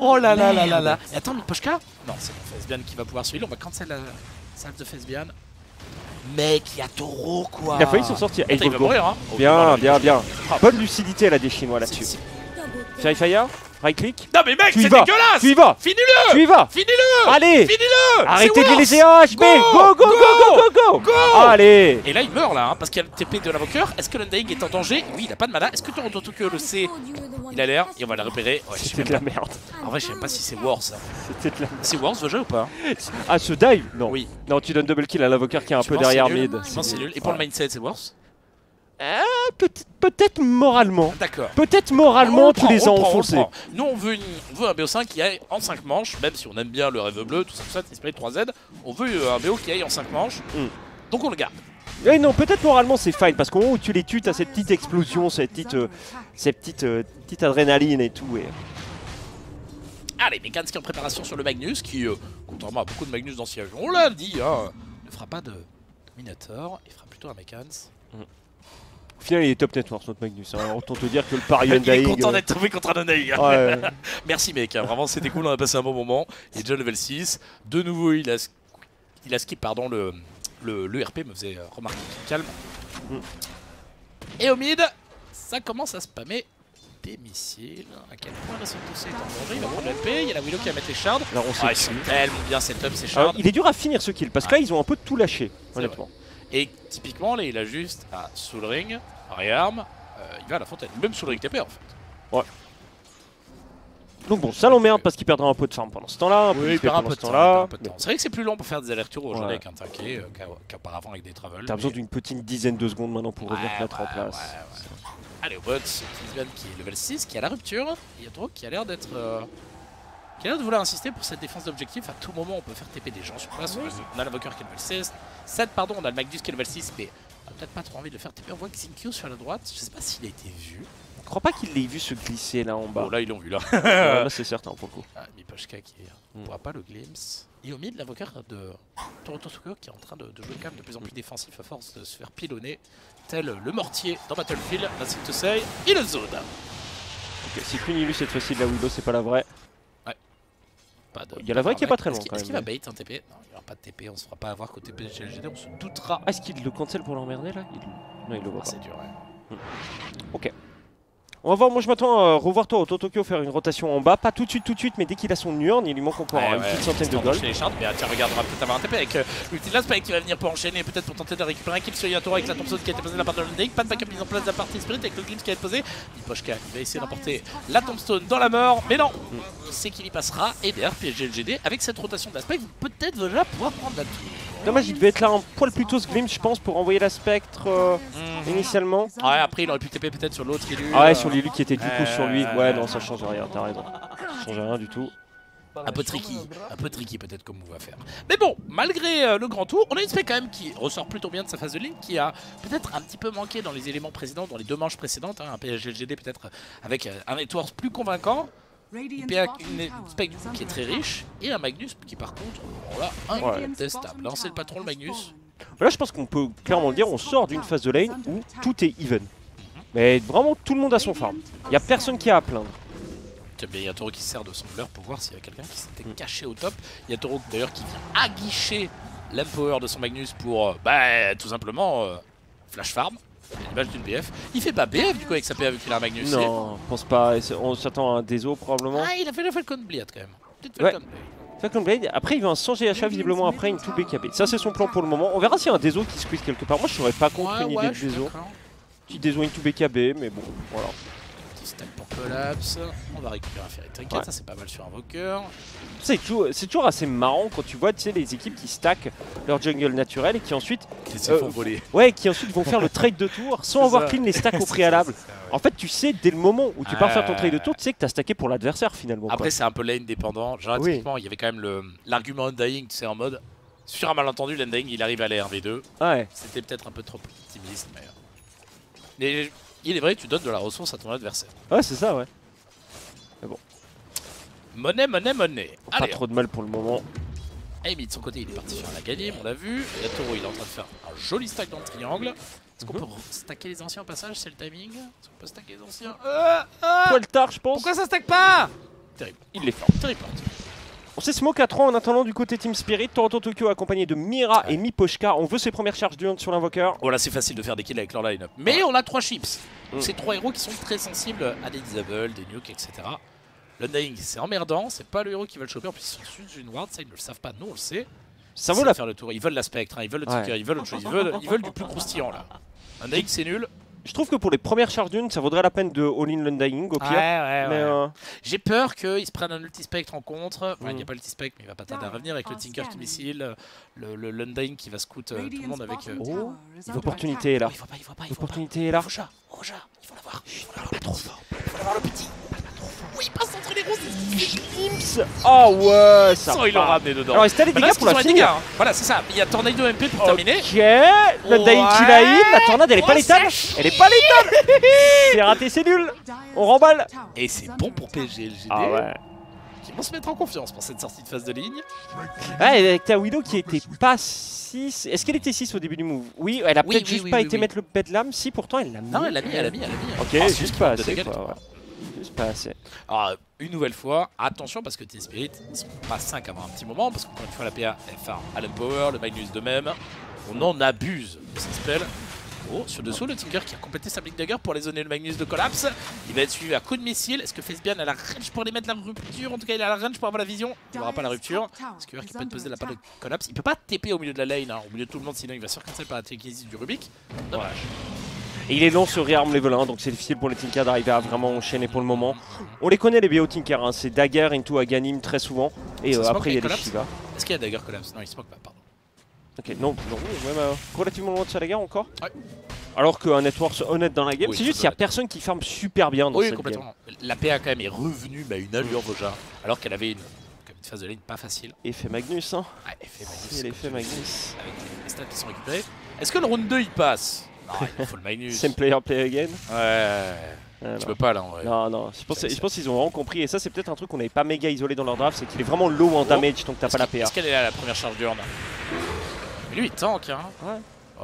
Oh là là là là là. Et attends, mais Pochka Non, c'est Fesbian qui va pouvoir suivre. On va cancel la salve de Fesbian. Mec, il y a Toro quoi. Il a failli s'en sortir. Et il va mourir, hein. Bien bien bien. Ah. Bonne lucidité là des Chinois là-dessus. Fire Right click Non mais mec, c'est vas. dégueulasse Tu y vas Finis-le Tu y vas Finis-le Allez Finis-le Arrêtez de laisser Wars. HB Go Go go go go go Allez Et là il meurt là, hein, parce qu'il y a le TP de l'invoqueur. Est-ce que l'Undying est en danger? Oui, il a pas de mana. Est-ce que Toronto Tokyo le sait Il a l'air, et on va le repérer. Ouais, C'était de la merde. En vrai, je sais même pas si c'est Wars. ça. C'était de la C'est Wars jeu ou pas? Ah ce dive? Non. Oui. Non tu donnes double kill à l'avocat qui est un peu derrière nul? mid. Je pense que c'est nul? Et pour le mindset, c'est Wars Ah, peut-être peut-être moralement. D'accord. Peut-être moralement On tu prend, les as on enfoncés. Nous on veut, une, on veut un BO5 qui aille en 5 manches, même si on aime bien le rêve bleu, tout ça, tout ça, Spirit 3Z. On veut euh, un BO qui aille en 5 manches. Mm. Donc on le garde. Eh non, peut-être moralement c'est fine parce qu'au moment où tu les tues, t'as cette petite explosion, cette petite, euh, cette petite, euh, petite adrénaline et tout. Et... Allez, Mekans qui est en préparation sur le Magnus, qui, euh, contrairement à beaucoup de Magnus dans Siège, on l'a dit, hein, ne fera pas de Minotaur, il fera plutôt un Mekans. Au final, il est top net Wars, notre Magnus. Hein. Autant te dire que le pari Il est content euh, d'être tombé contre un Undying. ouais, Merci mec, hein, vraiment c'était cool, on a passé un bon moment. Il est déjà level 6. De nouveau, il a, il a skip pardon, le, le, le RP, me faisait euh, remarquer qu'il calme. Mm. Et au mid, ça commence à spammer des missiles. À quel point la Santos est en danger? Il va prendre le LP, il y a la Willow qui va mettre les shards. Alors, on sait Ah, ils sont tellement bien setup ces Alors, shards. il est dur à finir ce kill parce que là, ils ont un peu tout lâché, honnêtement. Et typiquement, là, il a juste à Soul Ring, Rearm, euh, il va à la fontaine. Même Soul Ring TP en fait. Donc bon, ça l'emmerde parce qu'il perdra un peu de farm pendant ce temps-là. Oui, il d'XP perd un peu de temps. temps. C'est vrai que c'est plus long pour faire des allers-retours aujourd'hui Ouais. avec un taquet euh, qu'auparavant avec des travels. T'as besoin mais- d'une petite dizaine de secondes maintenant pour revenir Ouais, te mettre en ouais, place. ouais, ouais. Allez, au bot, Kisban qui est level 6, qui a la rupture. Il y a Drog qui a l'air d'être. euh, qui a l'air de vouloir insister pour cette défense d'objectif. À tout moment, on peut faire TP des gens sur place. On a- On a l'invoqueur qui est level 16. 7, pardon, on a le Magnus qui est level 6, mais on a peut-être pas trop envie de le faire TP. On voit Xinkyo sur la droite. Je sais pas s'il a été vu. Je crois pas qu'il l'ait vu se glisser là en bas. Bon, là, ils l'ont vu là. Ouais, là, c'est certain pour le coup. Ah, Mipochka qui ne Mm. pourra pas le glimpse. Et au mid, l'avocat de Toronto Tokyo qui est en train de, de jouer quand même de plus en plus défensif à force de se faire pilonner, tel le mortier dans Battlefield, ainsi que say, il le zone. Ok, c'est illu cette fois-ci de la Willow, c'est pas la vraie. Pas de- Il y a la vraie qui est pas très loin, Est-ce qu'il va bait un TP Non, il n'y aura pas de TP, on se fera pas avoir côté PGLGD, on se doutera. Ah, est-ce qu'il le cancel pour l'emmerder là? Il... Non, il le voit Ah, pas. c'est dur, ouais. On va voir, moi je m'attends à revoir Toronto Tokyo faire une rotation en bas. Pas tout de suite, tout de suite, mais dès qu'il a son urne, il lui manque encore Ouais, une ouais, petite centaine de gold. les mais ah, tiens, regarde, on va peut-être avoir un TP avec euh, l'ulti de la Spike qui va venir pour enchaîner, peut-être pour tenter de récupérer un kill sur Yatoro avec la Thompson qui a été posée de la part de l'Undying. Pas de backup mis en place de la partie Spirit avec le glimpse qui a été posé. Mipochka il va essayer d'emporter la Tombstone dans la mort, mais non Il sait qu'il y passera. Et derrière, PSGLGD, avec cette rotation de Spike, vous peut-être déjà pouvoir prendre la tour. Dommage, il devait être là un poil plus tôt ce je pense, pour envoyer la spectre euh, Mhm. initialement. Ouais, après, il aurait pu TP peut-être sur l'autre élu. Ah ouais, euh, sur l'élu qui était du coup sur lui. Ouais, non, ça change rien, t'as raison. Ça change rien du tout. Un peu tricky, un peu tricky peut-être comme on va faire. Mais bon, malgré euh, le grand tour, on a une spec quand même qui ressort plutôt bien de sa phase de ligne, qui a peut-être un petit peu manqué dans les éléments précédents, dans les deux manches précédentes, hein, un PSGLGD peut-être avec euh, un network plus convaincant, une, PA une spec du coup qui est très riche, et un Magnus qui par contre, voilà, incontestable. Hein, c'est le patron le Magnus. Là, je pense qu'on peut clairement le dire, on sort d'une phase de lane où tout est even. Mais vraiment, tout le monde a son farm. Il y a personne qui a à plaindre. Il y a Toro qui se sert de son blur pour voir s'il y a quelqu'un qui s'était caché au top. Il y a Toro d'ailleurs qui vient aguicher l'empower de son Magnus pour euh, bah, tout simplement euh, flash farm. Il y a l'image d'une BF. Il fait pas BF du coup avec sa PA vu qu'il a un Magnus. Non, je pense pas. On s'attend à un déso probablement. Ah, il a fait le Falcon Blade quand même. Petite Ouais. Falcon Blade. Falcon Blade, après il va un 100 GHA visiblement après une tout BKB. Ça c'est son plan pour le moment. On verra s'il y a un déso qui squeeze quelque part. Moi je serais pas contre une idée de déso. Petit déso une tout BKB, mais bon, voilà. Collapse. On va récupérer un Ferry Trinket, Ouais. ça c'est pas mal sur Invoker. C'est toujours, c'est toujours assez marrant quand tu vois tu sais, les équipes qui stackent leur jungle naturel et qui ensuite, Qui se font voler. ouais, qui ensuite vont faire le trade de tour sans avoir ça. clean les stacks au préalable. En fait, tu sais dès le moment où tu pars faire ton trade de tour, tu sais que t'as stacké pour l'adversaire finalement. Après, c'est un peu lane dépendant. Genre, Oui. typiquement, il y avait quand même le- l'argument Undying, tu sais, en mode sur un malentendu, l'Undying il arrive à l'air V2. ouais. C'était peut-être un peu trop optimiste, mais. euh, Mais il est vrai, tu donnes de la ressource à ton adversaire. ouais, c'est ça, ouais. Monnaie, monnaie, monnaie. Pas Allez, trop de mal pour le moment. Amy de son côté, il est parti faire la galim, on l'a vu. Et Toro, il est en train de faire un joli stack dans le triangle. Est-ce qu'on Mhm. peut stacker les anciens au passage C'est le timing? Est-ce qu'on peut stacker les anciens? Euh, ah Poil tard, je pense. Pourquoi ça stack pas? Terrible. Il les fait. Terrible. On s'est smoke à 3 en attendant du côté Team Spirit. Toronto Tokyo accompagné de Mira et Miposhka. On veut ses premières charges du hunt sur l'invoqueur. Oh là, c'est facile de faire des kills avec leur line-up. Mais on a trois chips. Donc Mm. c'est trois héros qui sont très sensibles à des disables, des nukes, etc. L'Undying, c'est emmerdant, c'est pas le héros qui veut le choper. En plus, ils sont sous une ward, ça ils ne le savent pas, nous on le sait. Ça vaut la faire le tour. Ils veulent la spectre, hein, ils veulent le Ouais. ticker, ils veulent autre chose. Ils veulent, ils veulent du plus croustillant là. Undying, c'est nul. Je trouve que pour les premières charges d'une, ça vaudrait la peine de all-in l'undying au pire. ouais, mais euh, J'ai peur qu'ils se prennent un ultispectre en contre. Enfin, il n'y a Mm. pas l'ultispectre, mais il va pas tarder à revenir avec le Tinker qui missile, le, le l'Undying qui va scout euh, tout le monde avec. euh, Oh, l'opportunité est là. Oh, il faut pas, il faut pas, il faut pas. L'opportunité est là. Roja, Roja, il faut l'avoir. Il faut l'avoir, pas trop fort. Il faut l'avoir le petit. Oui, passe les. Ah ouais, ça l'ont part. ramené dedans. Alors, c'était les Maintenant, dégâts pour la les finir. hein Voilà, c'est ça. Il y a Tornado MP pour terminer. Ok, l'undying qui la la tornade elle est pas Oh, létale. c'est Elle est pas létale. C'est raté, c'est nul. On remballe. Et c'est bon pour PSG LGD. Ah ouais. Qui vont se mettre en confiance pour cette sortie de phase de ligne. Ouais, avec ta Widow qui était pas 6. Est-ce qu'elle était 6 au début du move? Oui, elle a Oui, peut-être oui, juste oui, pas oui, été oui. mettre le bedlam. Si, pourtant elle l'a mis. Non, elle l'a mis, elle l'a mis, elle l'a mis. Ok, Ah, juste pas assez. Quoi, ouais. Juste pas assez. Alors, une nouvelle fois, attention parce que Team Spirit, ils sont pas 5 avant un petit moment, parce qu'encore une fois, la PA, farm Alan Power, le Magnus de même. On en abuse de ces spells. Oh, sur dessous, le Tinker qui a complété sa Blink Dagger pour les zoner le Magnus de collapse. Il va être suivi à coup de missile. Est-ce que Fesbian a la range pour les mettre la rupture? En tout cas, il a la range pour avoir la vision. Il n'aura pas la rupture. Est-ce que qui peut poser la balle de collapse Il peut pas TP au milieu de la lane, hein, au milieu de tout le monde, sinon il va se faire cancel par la télékinésie du Rubik. Dommage. Et il est long sur Rearm level 1, donc c'est difficile pour les Tinker d'arriver à vraiment enchaîner pour le moment. On les connaît les BO Tinker, hein, c'est Dagger into Aganim très souvent. Et euh, après il y a les Shiva. Est-ce qu'il y a Dagger collapse? Non, il smoke pas, pardon. Ok, non, non, même euh, relativement loin de sa Dagger encore. Ouais. Alors qu'un network honnête dans la game, Oui, c'est juste qu'il y a personne qui farme super bien dans Oui, cette game. complètement. La PA quand même est revenue mais à une allure Voja, alors qu'elle avait une, phase de lane pas facile. Effet Magnus, hein. Ah, effet Magnus. C'est l'effet Magnus. Avec les stats qui sont récupérés. Est-ce que le round 2 il passe? Non, il faut le Magnus. Same player play again. Ouais. Ah, Tu peux pas là en vrai. Non, non, je pense, je pense qu'ils ont vraiment compris. Et ça, c'est peut-être un truc qu'on n'avait pas méga isolé dans leur draft c'est qu'il est vraiment low en damage tant que t'as pas la PA. Est-ce qu'elle est là la première charge du horn Mais lui il tank hein. Ouais.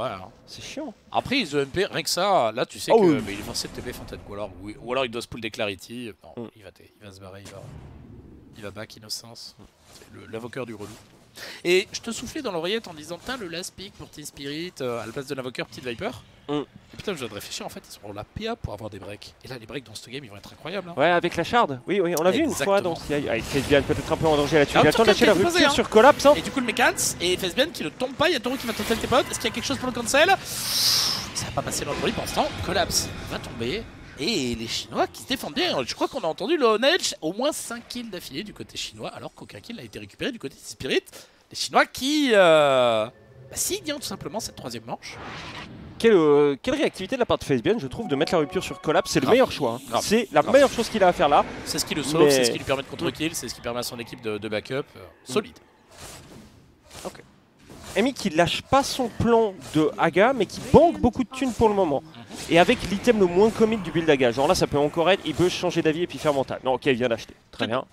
Ouais. hein. C'est chiant. Après ils ont MP, rien que ça, là tu sais Ah que oui. mais il est forcé de TP Fontaine ou alors, oui, ou alors il doit se pull des Clarity. Non, Mm. il, va, t- il va se barrer, il va, il va back Innocence. C'est l'invoqueur du relou. Et je te soufflais dans l'oreillette en disant T'as le last pick pour Team Spirit euh, à la place de l'invoqueur, petite Viper. Mm. Et putain, je viens de réfléchir, en fait, ils seront la PA pour avoir des breaks. Et là, les breaks dans ce game, ils vont être incroyables. hein. Ouais, avec la shard. Oui, oui, on l'a vu une fois CI. Ah, il peut-être un peu en danger là-dessus. Ah, Il attend de lâcher la qui rupture posé, sur Collapse. Hein. Et du coup, le Mekans et Fesbian qui ne tombe pas, il y a Toro qui va tenter le tépot. Est-ce qu'il y a quelque chose pour le cancel? Ça va pas passer dans le bruit pour l'instant. Collapse va tomber. Et les Chinois qui se défendent bien. Je crois qu'on a entendu le on edge. Au moins 5 kills d'affilée du côté chinois, alors qu'aucun kill n'a été récupéré du côté de Spirit. Les Chinois qui. Euh... Bah, signent hein, tout simplement cette troisième manche. Quelle, euh, quelle réactivité de la part de Facebian, je trouve, de mettre la rupture sur Collapse. C'est le meilleur choix. hein. C'est la Grave. meilleure chose qu'il a à faire là. C'est ce qui le sauve, Mais- c'est ce qui lui permet de contre-kill, c'est ce qui permet à son équipe de, de backup. euh, solide. Amy qui lâche pas son plan de Aga, mais qui banque beaucoup de thunes pour le moment. Et avec l'item le moins commit du build Aga. Genre là, ça peut encore être, il peut changer d'avis et puis faire mental. Non, ok, il vient d'acheter. Très bien.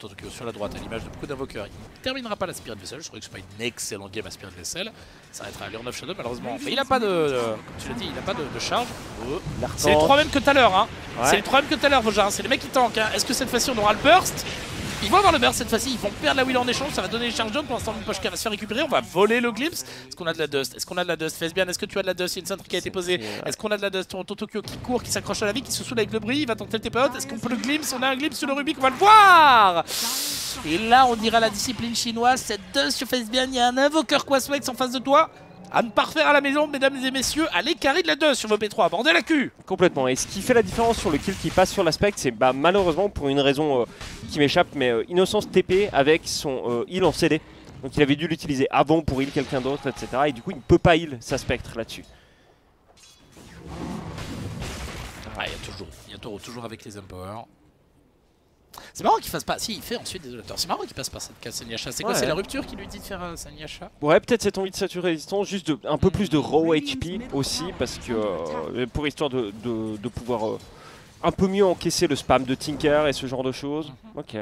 Tokyo sur la droite à l'image de beaucoup d'invoqueurs. Il ne terminera pas la Spirit Vessel. Je trouvais que c'est pas une excellente game à Spirit Vessel. Ça arrêtera à Leon of Shadow malheureusement. Mais il a pas de, euh, comme tu l'as dit, il a pas de, de charge. Oh. C'est les trois mêmes que tout à l'heure. Hein. Ouais. C'est les trois mêmes que tout à l'heure, Vojin. C'est les mecs qui tankent. Hein. Est-ce que cette fois-ci on aura le burst? Ils vont avoir le burst cette fois-ci, ils vont perdre la wheel en échange, ça va donner les charges jaunes. Pour l'instant, Poshka va se faire récupérer. On va voler le glimpse. Est-ce qu'on a de la dust? Est-ce qu'on a de la dust? Fais bien, est-ce que tu as de la dust? Il y a une centre qui a été posée. Est-ce qu'on a de la dust? Toronto Tokyo qui court, qui s'accroche à la vie, qui se saoule avec le bruit, il va tenter le TP out. Est-ce qu'on peut le glimpse? On a un glimpse sur le Rubik, on va le voir Et là, on dira la discipline chinoise cette dust sur Face bien, il y a un invoqueur Quaswex en face de toi. À ne pas refaire à la maison, mesdames et messieurs, allez carry de la dust sur vos P3, bordel la cul Complètement. Et ce qui fait la différence sur le kill qui passe sur l'aspect, c'est bah, malheureusement pour une raison euh, qui m'échappe, mais euh, Innocence TP avec son euh, heal en CD. Donc il avait dû l'utiliser avant pour heal quelqu'un d'autre, etc. Et du coup il ne peut pas heal sa spectre là-dessus. Ah, il y a toujours, il y a Toro toujours avec les Empower. C'est marrant qu'il fasse pas. Si, il fait ensuite des. C'est marrant qu'il passe par cette case Sanyasha. C'est quoi Ouais. C'est la rupture qui lui dit de faire euh, Sanyasha Ouais, peut-être cette envie de saturer résistance, juste de- un peu plus de raw HP aussi, parce que euh, pour histoire de, de- de pouvoir euh, un peu mieux encaisser le spam de Tinker et ce genre de choses. Ok.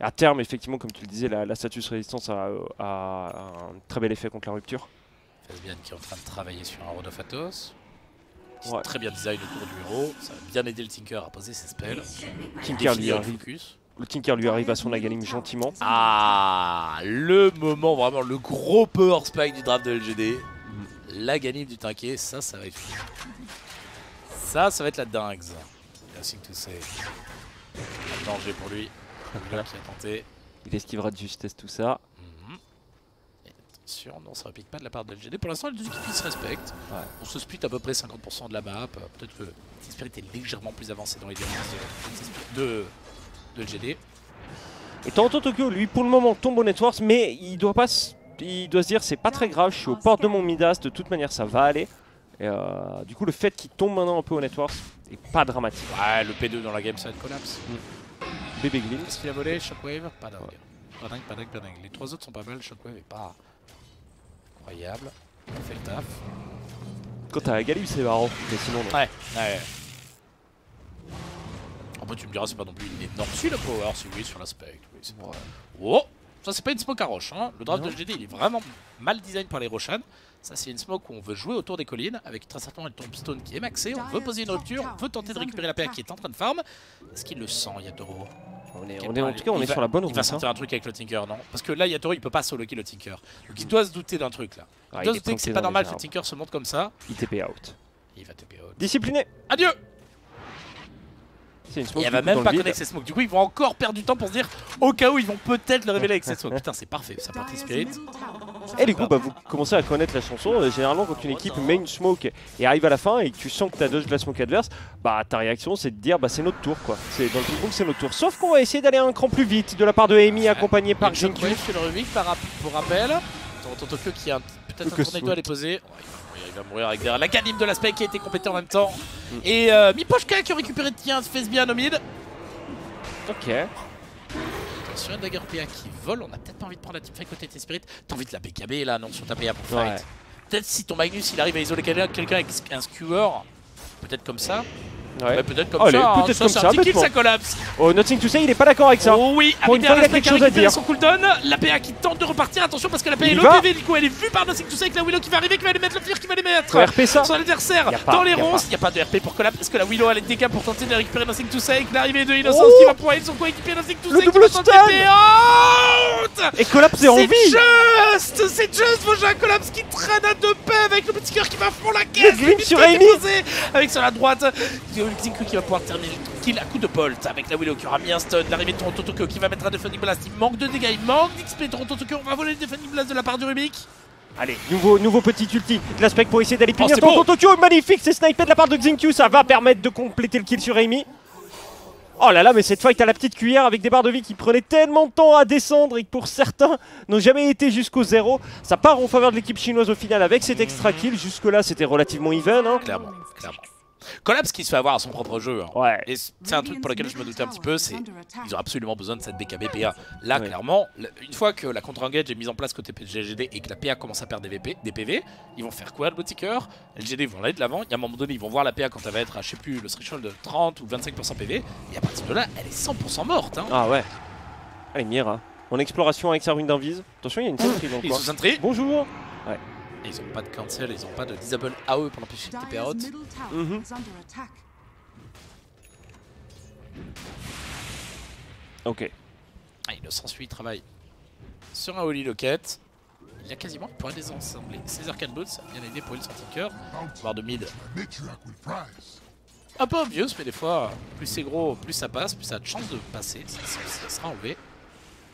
À terme, effectivement, comme tu le disais, la, la status résistance a, a un très bel effet contre la rupture. Fesbian qui est en train de travailler sur un Rodofatos. Ouais. Très bien design autour du héros. Ça va bien aider le Tinker à poser ses spells. Tinker lui arrive, focus. le Tinker lui arrive à son Agalim gentiment. Ah, le moment, vraiment le gros power spike du draft de LGD. La ganim du tanké, ça, ça va être fou. Ça, ça va être la dingue. Nothing to say. Pas de danger pour lui. A tenté. Il esquivera de justesse tout ça. Attention, non, ça repique pas de la part de LGD. Pour l'instant, les deux équipes se respectent. Ouais. On se split à peu près 50% de la map. Peut-être que Team Spirit est légèrement plus avancé dans les dernières de, de, de LGD. Et Toronto Tokyo, lui, pour le moment, tombe au Networks, mais il doit pas il doit se dire c'est pas très grave, je suis aux portes de mon Midas, de toute manière ça va aller. Et euh, du coup, le fait qu'il tombe maintenant un peu au Networks est pas dramatique. Ouais, le P2 dans la game, ça va être collapse. Bébé Glin. Qu'est-ce qu'il a volé? Shockwave? Pas dingue. Pas dingue, pas dingue, pas dingue. Les trois autres sont pas mal, Shockwave est pas incroyable. Il fait le taf. Quand t'as Galib, c'est marrant, mais sinon, non. Ouais, ouais. Après, tu me diras, c'est pas non plus une énorme suite, le power, si oui, sur l'aspect. Oui, oh Ça, c'est pas une smoke à roche. Hein. Le draft de LGD, il est vraiment mal design par les Roshan. Ça, c'est une smoke où on veut jouer autour des collines avec très certainement une tombstone qui est maxée. On veut poser une rupture, on veut tenter de récupérer la PA qui est en train de farm. Est-ce qu'il le sent, Yatoro? On est, on est- en tout cas, on il est va- sur la bonne Il route. va hein. sortir un truc avec le Tinker, non? Parce que là, Yatoro, il peut pas solo kill le Tinker. Donc il doit se douter d'un truc là. Il Ah, doit il se douter que c'est pas normal que le. Tinker se monte comme ça. Il TP out. Il va TP out. Discipliné Adieu Smoke va du coup, même pas connecter ces smokes. Du coup, ils vont encore perdre du temps pour se dire au cas où ils vont peut-être le révéler avec cette smoke. Putain, c'est parfait. Ça partie Spirit. Et du coup, bah, vous commencez à connaître la chanson. Euh, Généralement, quand une équipe met une smoke et arrive à la fin et que tu sens que tu as dodge de la smoke adverse, bah ta réaction c'est de dire bah c'est notre tour quoi. C'est dans le ping-pong c'est notre tour. Sauf qu'on va essayer d'aller un cran plus vite de la part de Amy accompagné par rap- pour rappel. Toronto Tokyo qui a peut-être un tournéto à les poser. Ouais, il va mourir, avec derrière la canime de l'aspect qui a été complété en même temps. Et euh, Miposhka qui a récupéré tiens, fait bien au mid. Ok. Attention, Dagger PA qui vole. On a peut-être pas envie de prendre la teamfight côté Team Spirit. T'as envie de la BKB là, non, sur ta PA pour fight. Ouais. Peut-être si ton Magnus il arrive à isoler quelqu'un avec un skewer. Peut-être comme ça. Ouais. Peut-être comme Allez, ça. hein. peut-être Ça, comme c'est ça, un petit kill, bêtement. ça collapse. Oh, Nothing to say, il est pas d'accord avec ça. Oh oui, Pour une fois, il a quelque chose à dire. son cooldown. La PA qui tente de repartir. Attention parce que la PA est Il low va. PV. Du coup, elle est vue par Nothing to say avec la Willow qui va arriver, qui va aller mettre le fear, qui va aller mettre. Faut RP ça. Son adversaire pas, dans les ronces, il n'y a pas de RP pour collapse. Est-ce que la Willow a les dégâts pour tenter de récupérer Nothing to say l'arrivée de Innocence Oh qui va pouvoir aider son coéquipier Nothing to Le say qui double stun. Et collapse est en C'est vie. juste C'est juste Vojin Collapse qui traîne à deux paix avec le petit cœur qui va fond la caisse le sur Avec sur la droite Xinku qui va pouvoir terminer le kill à coup de bolt avec la Willow qui aura mis un stun l'arrivée de Toronto Tokyo qui va mettre un Defending Blast il manque de dégâts, il manque d'XP Toronto Tokyo on va voler le Defending Blast de la part du Rubik Allez, nouveau, nouveau petit ulti de l'aspect pour essayer d'aller punir c'est Tonton beau. Tokyo. Magnifique, c'est snipé de la part de Xingqiu. Ça va permettre de compléter le kill sur Amy. Oh là là, mais cette fight à la petite cuillère avec des barres de vie qui prenaient tellement de temps à descendre et que pour certains n'ont jamais été jusqu'au zéro. Ça part en faveur de l'équipe chinoise au final avec cet extra kill. Jusque-là, c'était relativement even. hein. clairement clairement Collapse qui se fait avoir à son propre jeu hein. Ouais. Et c'est un truc pour lequel je me doutais un petit peu, c'est ils ont absolument besoin de cette BKB PA. Là, Ouais. clairement, une fois que la contre-engage est mise en place côté GGD et que la PA commence à perdre des, VP, des PV, ils vont faire quoi le Botiqueur LGD vont aller de l'avant. Il y a un moment donné, ils vont voir la PA quand elle va être à, je sais plus, le threshold de 30 ou 25% PV. Et à partir de là, elle est 100% morte. hein. Ah ouais. Allez, Mira. En exploration avec sa rune d'invise. Attention, il y a une sentry. Bonjour Et Ils ont pas de cancel, ils ont pas de disable AE pour l'empêcher de TP out. Mhm. Ok. Ah, Innocence lui il travaille sur un Holy Locket. Il a quasiment, il pourrait désassembler ses Arcane Boots, bien aider pour une sortie de cœur, voire de mid. Un peu obvious, mais des fois, plus c'est gros, plus ça passe, plus ça a de chance de passer, ça, ça- ça sera enlevé.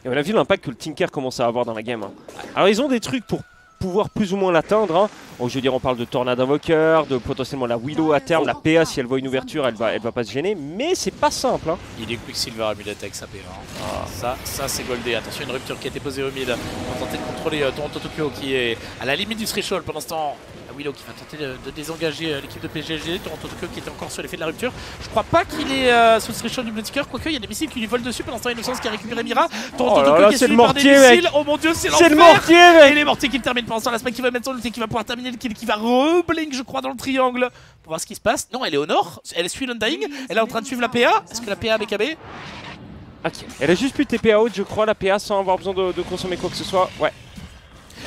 Et on a vu l'impact que le Tinker commence à avoir dans la game. hein. Alors ils ont des trucs pour pouvoir plus ou moins l'atteindre. Hein. Je veux dire, on parle de Tornade Invoker, de potentiellement la Willow à terme, la PA si elle voit une ouverture, elle va, elle va pas se gêner. Mais c'est pas simple. Hein. Il est Quicksilver Amulet avec sa PA. hein. Ça, ça c'est goldé. Attention, une rupture qui a été posée au mid pour tenter de contrôler euh, Toronto Tokyo qui est à la limite du threshold pendant ce temps. Willow qui va tenter de, de désengager euh, l'équipe de PGG. Toronto Tokyo qui était encore sur l'effet de la rupture. Je crois pas qu'il est euh, sous le du Bloodseeker, quoique il y a des missiles qui lui volent dessus. Pendant ce temps, Innocence qui a récupéré Mira. Toronto Oh là Tokyo là, qui est suivi le par des mec. missiles. Oh mon dieu, c'est C'est le l'enfer mortier, et mec les mortiers qui le termine pendant ce temps, l'aspect qui va mettre son ulti, qui va pouvoir terminer le kill, qui va re-blink, je crois, dans le triangle pour voir ce qui se passe. Non, elle est au nord, elle suit l'Undying, elle est en train de suivre la PA. Est-ce que la PA BKB Ok. Elle a juste pu TP out, je crois, la PA sans avoir besoin de, de consommer quoi que ce soit. Ouais.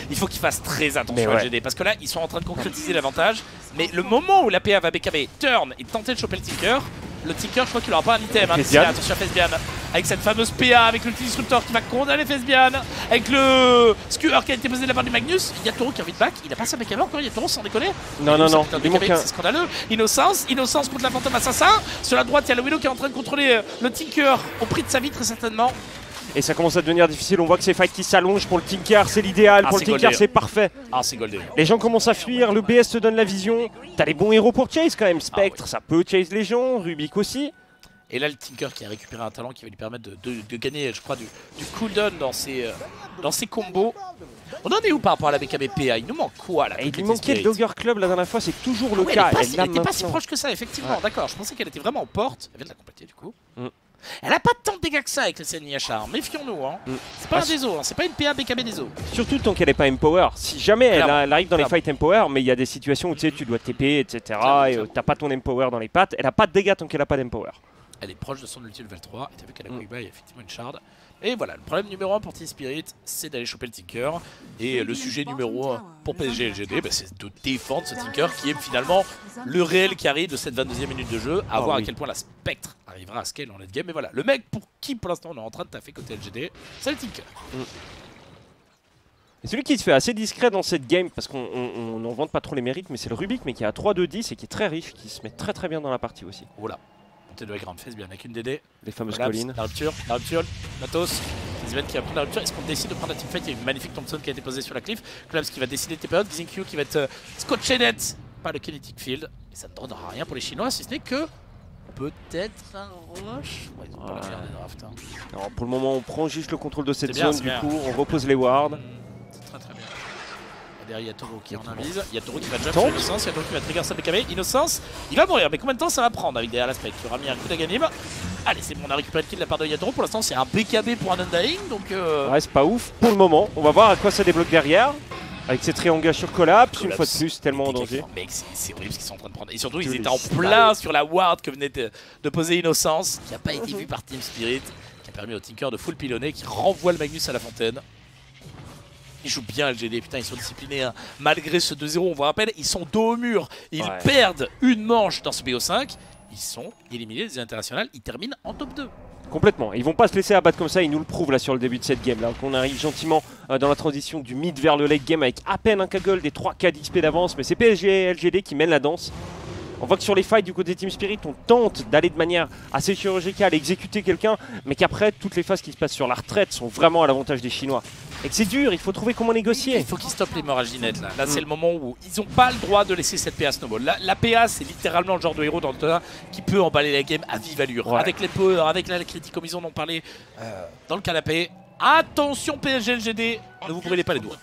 Il faut qu'ils fassent très attention à. GD parce que là, ils sont en train de concrétiser l'avantage. Mais le moment où la PA va BKB, turn et tenter de choper le Tinker, le Tinker, je crois qu'il aura pas un item. Hein, là. attention à Fesbian. Avec cette fameuse PA, avec le Disruptor qui va condamner Fesbian. Avec le Skewer qui a été posé de la part du Magnus. Il y a Toro qui a envie de back. Il a pas sa BKB encore, il y a Toro sans déconner. Non, non, non. C'est scandaleux. Innocence, Innocence contre la fantôme assassin. Sur la droite, il y a le Willow qui est en train de contrôler euh, le Tinker au prix de sa vie, très certainement. Et ça commence à devenir difficile. On voit que ces fights qui s'allongent pour le Tinker, c'est l'idéal. Ah, pour le c'est Tinker, c'est parfait. Ah, c'est goldé. Les gens commencent à fuir, le BS te donne la vision. T'as les bons héros pour chase quand même. Spectre, ça peut chase les gens. Rubik aussi. Et là, le Tinker qui a récupéré un talent qui va lui permettre de, de- de gagner, je crois, du, du cooldown dans ses, euh, dans ses combos. On en est où par rapport à la BKB PA Il nous manque quoi là il lui manquait le Dogger Club la dernière fois, c'est toujours le Ah ouais, cas. Elle, est pas si- proche que ça, effectivement. Ouais. D'accord, je pensais qu'elle était vraiment en porte. Elle vient de la compléter du coup. Mm. Elle a pas tant de dégâts que ça avec le CNIHR. Méfions-nous. Hein. Mm. C'est pas Ah, un déso, hein. c'est pas une PA BKB déso. Surtout tant qu'elle n'est pas empower. Si jamais elle, a- arrive dans les fights empower, mais il y a des situations où tu sais, tu dois TP, etc. Clairement, et euh, t'as pas ton empower dans les pattes. Elle a pas de dégâts tant qu'elle a pas d'empower. Elle est proche de son ulti level 3. Et t'as vu qu'elle a Mm. quick buy, effectivement une shard. Et voilà, le problème numéro 1 pour Team Spirit, c'est d'aller choper le Tinker. Et le sujet numéro 1 pour PSG et LGD, bah, c'est de défendre ce Tinker qui est finalement le réel carry de cette 22e minute de jeu. À Ah voir oui. à quel point la Spectre arrivera à scale en late game. Mais voilà, le mec pour qui pour l'instant on est en train de taffer côté LGD, c'est le Tinker. Et celui qui se fait assez discret dans cette game, parce qu'on on- on n'en vante pas trop les mérites, mais c'est le Rubik, mais qui a 3-2-10 et qui est très riche, qui se met très très bien dans la partie aussi. Voilà. Montée de ground face bien avec une DD. Les fameuses Collapse, collines. La rupture, la rupture, Matos. Kizven qui va prendre la rupture. Est-ce qu'on décide de prendre la teamfight? Il y a une magnifique Thompson qui a été posée sur la cliff. Collapse qui va décider de TP out. Q qui va être euh, scotché net par le Kinetic Field. Et ça ne donnera rien pour les Chinois, si ce n'est que peut-être un rush. Ouais, ils ont pas la Ouais. faire des drafts. hein. Alors pour le moment, on prend juste le contrôle de cette bien, zone, du bien. coup, on repose les wards. Hmm, derrière, il y a Toro qui en invise. Il y a Toro qui va jump sur Innocence. Il y a Toro qui va trigger sa BKB. Innocence, il va mourir. Mais combien de temps ça va prendre avec derrière l'aspect qui aura mis un coup d'aganim Allez, c'est bon, on a récupéré le kill de la part de Yatoro. Pour l'instant, c'est un BKB pour un Undying. Donc, euh, Ouais, c'est pas ouf pour le moment. On va voir à quoi ça débloque derrière. Avec ces triangles sur collapse, une fois de plus, tellement en danger. Mec, c'est- horrible ce qu'ils sont en train de prendre. Et surtout, ils étaient en plein sur la ward que venait de, de poser Innocence, qui n'a pas été vue par Team Spirit, qui a permis au Tinker de full pilonner, qui renvoie le Magnus à la fontaine. Ils jouent bien LGD, putain, ils sont disciplinés. hein. Malgré ce 2-0, on vous rappelle, ils sont dos au mur. Ils Ouais. perdent une manche dans ce BO5. Ils sont éliminés des internationales. Ils terminent en top 2. Complètement. Ils vont pas se laisser abattre comme ça, ils nous le prouvent là sur le début de cette game. Là, qu'on arrive gentiment euh, dans la transition du mid vers le late game avec à peine un Kaggle, des 3 K d'XP d'avance, mais c'est PSG et LGD qui mènent la danse. On voit que sur les fights du côté Team Spirit, on tente d'aller de manière assez chirurgicale, exécuter quelqu'un, mais qu'après, toutes les phases qui se passent sur la retraite sont vraiment à l'avantage des Chinois. Et que c'est dur, il faut trouver comment négocier. Il faut qu'ils stoppent l'hémorragie nette là. Là, Mm. c'est le moment où ils n'ont pas le droit de laisser cette PA snowball. La, la PA, c'est littéralement le genre de héros dans le terrain qui peut emballer la game à vive allure. Ouais. Avec les power, avec la critique, comme ils en ont parlé euh, dans le canapé. Attention PSG LGD, ne vous brûlez pas les doigts.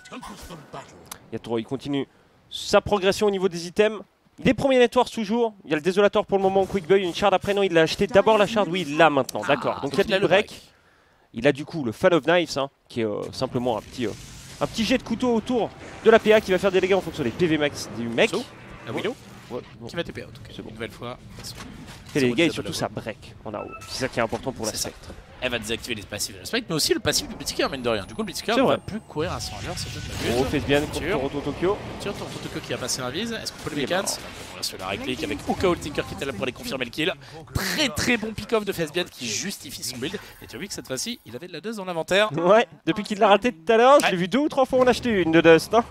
Yatoro, il continue sa progression au niveau des items. Il est premier network toujours. Il y a le désolateur pour le moment, Quick Boy, une shard après. Non, il l'a acheté d'abord la shard. Oui, il l'a maintenant. D'accord. Ah, Donc il y a le break. break. Il a du coup le Fall of Knives, hein, qui est euh, simplement un petit, euh, un petit jet de couteau autour de la PA qui va faire des dégâts en fonction des PV max du mec. So, La Willow Ouais, bon. qui va TP out. ok. C'est bon. Une nouvelle fois. Fait des c'est dégâts et surtout ça break en AO. C'est ça qui est important pour la secte. Elle va désactiver les passifs de l'aspect, mais aussi le passif du Blitzkrieg, mine de rien. Du coup, le Blitzkrieg C'est ne va plus courir à 100 à l'heure, c'est juste fait bien contre. Toronto Tokyo. Tiens, ton Totoko qui a passé un vise. Est-ce qu'on peut le Il est mécans mort. On va sur la click avec Oka Tinker qui était là pour aller confirmer le kill. Très très bon pick-off de Fesbian qui justifie son build. Et tu as vu que cette fois-ci, il avait de la dose dans l'inventaire. Ouais, depuis qu'il l'a raté tout à l'heure, je l'ai vu deux ou trois fois en acheter une de Dust. hein.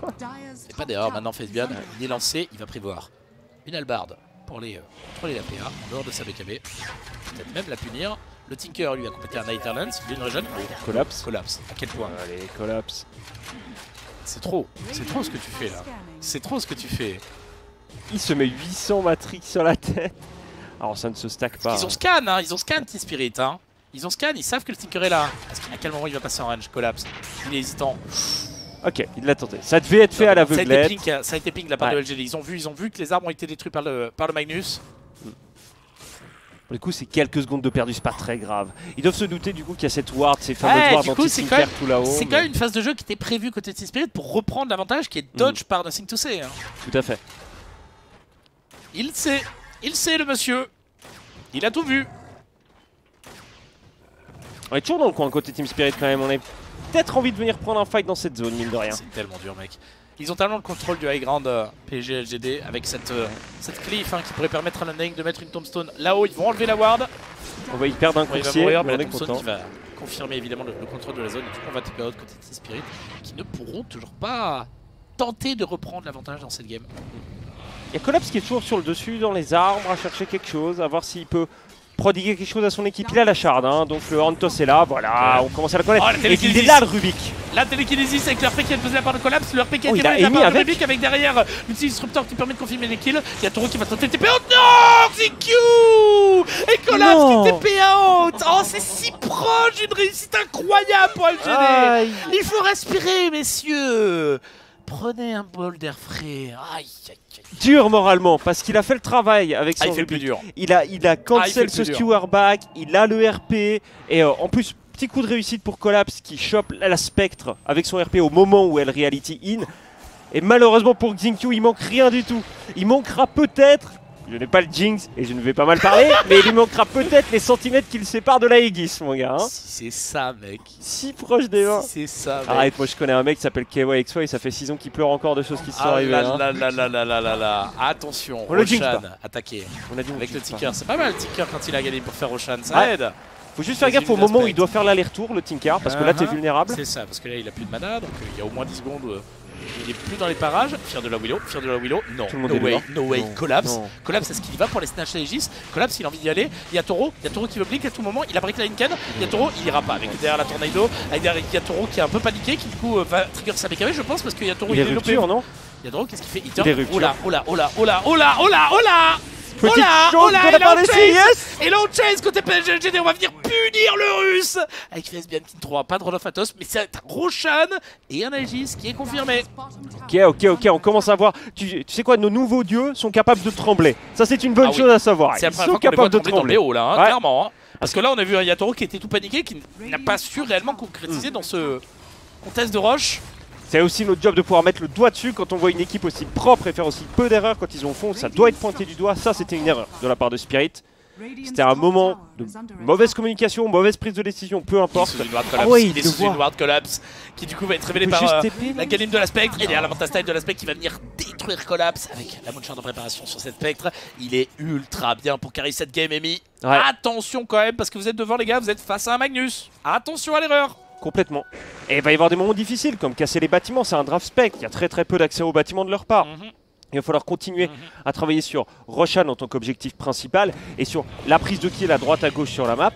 C'est pas d'erreur maintenant, Fesbian. Il est lancé, il va prévoir une albarde pour les euh, contrôler la PA en dehors de sa BKB. Peut-être même la punir. Le Tinker lui a complété un a une régène. Collapse. Collapse. À quel point Allez, collapse. C'est trop. C'est trop ce que tu fais là. C'est trop ce que tu fais. Il se met 800 Matrix sur la tête. Alors ça ne se stack pas. Ils ont scan, hein. Ils ont scan Team Spirit, hein. Ils ont scan, ils savent que le Tinker est là. Qu'à quel moment il va passer en range? Collapse. Il est hésitant. Ok, il l'a tenté. Ça devait être fait à Ça a été l'aveuglette. ping, ça a été ping de la part Ouais. de LGD. Ils ont vu, ils ont vu que les arbres ont été détruits par le, par le Magnus. Pour le coup, c'est quelques secondes de perdu, c'est pas très grave. Ils doivent se douter du coup qu'il y a cette ward, ces fameuses Ouais, wards anti quand même- tout là-haut. C'est mais- quand même une phase de jeu qui était prévue côté Team Spirit pour reprendre l'avantage qui est dodge par Nothing to Say. hein. Tout à fait. Il sait, il sait le monsieur. Il a tout vu. On est toujours dans le coin côté Team Spirit quand même. On a peut-être envie de venir prendre un fight dans cette zone, mine de rien. C'est tellement dur, mec. Ils ont tellement le contrôle du high ground euh, PSG LGD avec cette, euh, cette cliff hein, qui pourrait permettre à l'Undying de mettre une tombstone là-haut. Ils vont enlever la ward. On va y perdre un Ouais, il va coursier, mourir, mais la tombstone qui va confirmer évidemment le, le contrôle de la zone. Et du coup, on va taper out côté Team Spirit qui ne pourront toujours pas tenter de reprendre l'avantage dans cette game. Il y a Collapse qui est toujours sur le dessus dans les arbres à chercher quelque chose, à voir s'il peut prodiguer quelque chose à son équipe. Il a la shard, hein, donc le Horntos est là, voilà, on commence à la connaître. Oh, la Et il est là le Rubik La télékinésis avec le RP qui est posé la part de collapse, le RP qui a Oh, été a la part de avec. Rubik avec derrière l'outil disruptor qui permet de confirmer les kills. Il y a Toro qui va tenter de TP out. Non ZQ Et collapse Non. qui TP out Oh, c'est si proche d'une réussite incroyable pour LGD. Il faut respirer, messieurs Prenez un bol d'air frais. Aïe, aïe, aïe. Dur moralement, parce qu'il a fait le travail avec Ah, son il fait le plus Rubik. dur. Il a, il a Ah, il cancel ce skewer back, il a le RP, et euh, en plus, petit coup de réussite pour Collapse qui chope la Spectre avec son RP au moment où elle reality in. Et malheureusement pour Xingqiu, il manque rien du tout. Il manquera peut-être, je n'ai pas le Jinx et je ne vais pas mal parler, mais il lui manquera peut-être les centimètres qui le séparent de la Aegis, mon gars. hein. Si c'est ça, mec. Si proche des mains. Si c'est ça, mec. Arrête, moi je connais un mec qui s'appelle KYXY, ça fait 6 ans qu'il pleure encore de choses qui se sont Ah arrivées. là hein. là là là là là là là. Attention, On le Roshan pas. attaqué On a dit on avec le pas. Tinker. C'est pas mal le Tinker quand il a gagné pour faire Roshan, ça aide. Faut juste faire gaffe au le moment où il doit faire l'aller-retour, le Tinker, parce que là t'es Uh-huh. vulnérable. C'est ça, parce que là il a plus de mana, donc euh, il y a au moins 10 secondes. Il est plus dans les parages. Fier de la Willow, fier de la Willow. Non, Tout le monde no est way, no way. Non, Collapse. non. Collapse, est-ce qu'il y va pour les snatch Aegis? Collapse, il a envie d'y aller. Il y a Toro, il y a Toro qui veut blink à tout moment. Il a break la Incan. Il y a Toro, il ira pas avec derrière la Tornado. Avec derrière, il y a Toro qui est un peu paniqué, qui du coup euh, va trigger sa BKB, je pense, parce qu'il y a Toro, Il est rupture, non? Il y a Toro, qu'est-ce qu'il fait? Il. Oh là, oh là, oh là, oh là, oh là, oh là, oh là Petite Oh là, chose oh là, et chase. CIS Et là on chase côté PSGD, on va venir punir le russe Avec Team 3, pas de Rolof Atos, mais c'est un Roshan et un Aegis qui est confirmé. Ok, ok, ok, on commence à voir. Tu, tu sais quoi, nos nouveaux dieux sont capables de trembler. Ça, c'est une bonne Ah oui. chose à savoir. Ils sont capables de trembler dans. BO là, hein, Ouais. clairement. hein. Parce que là on a vu un Yatoro qui était tout paniqué, qui n'a pas su réellement concrétiser dans ce contest de roche. C'est aussi notre job de pouvoir mettre le doigt dessus quand on voit une équipe aussi propre et faire aussi peu d'erreurs quand ils en font. Ça doit être pointé du doigt. Ça, c'était une erreur de la part de Spirit. C'était un moment de mauvaise communication, mauvaise prise de décision, peu Il est importe. sous une ward Ah collapse, ouais, il il est sous une ward collapse qui du coup va être révélé par euh, la Galim de la Spectre et derrière l'avantage style de la Spectre qui va venir détruire collapse avec la Moonshard en préparation sur cette Spectre. Il est ultra bien pour carry cette game, Amy. Ouais. Attention quand même parce que vous êtes devant les gars, vous êtes face à un Magnus. Attention à l'erreur. Complètement. Et il va y avoir des moments difficiles, comme casser les bâtiments. C'est un draft spec. Il y a très très peu d'accès aux bâtiments de leur part. Mhm. Il va falloir continuer Mhm. à travailler sur Roshan en tant qu'objectif principal et sur la prise de kill à droite à gauche sur la map.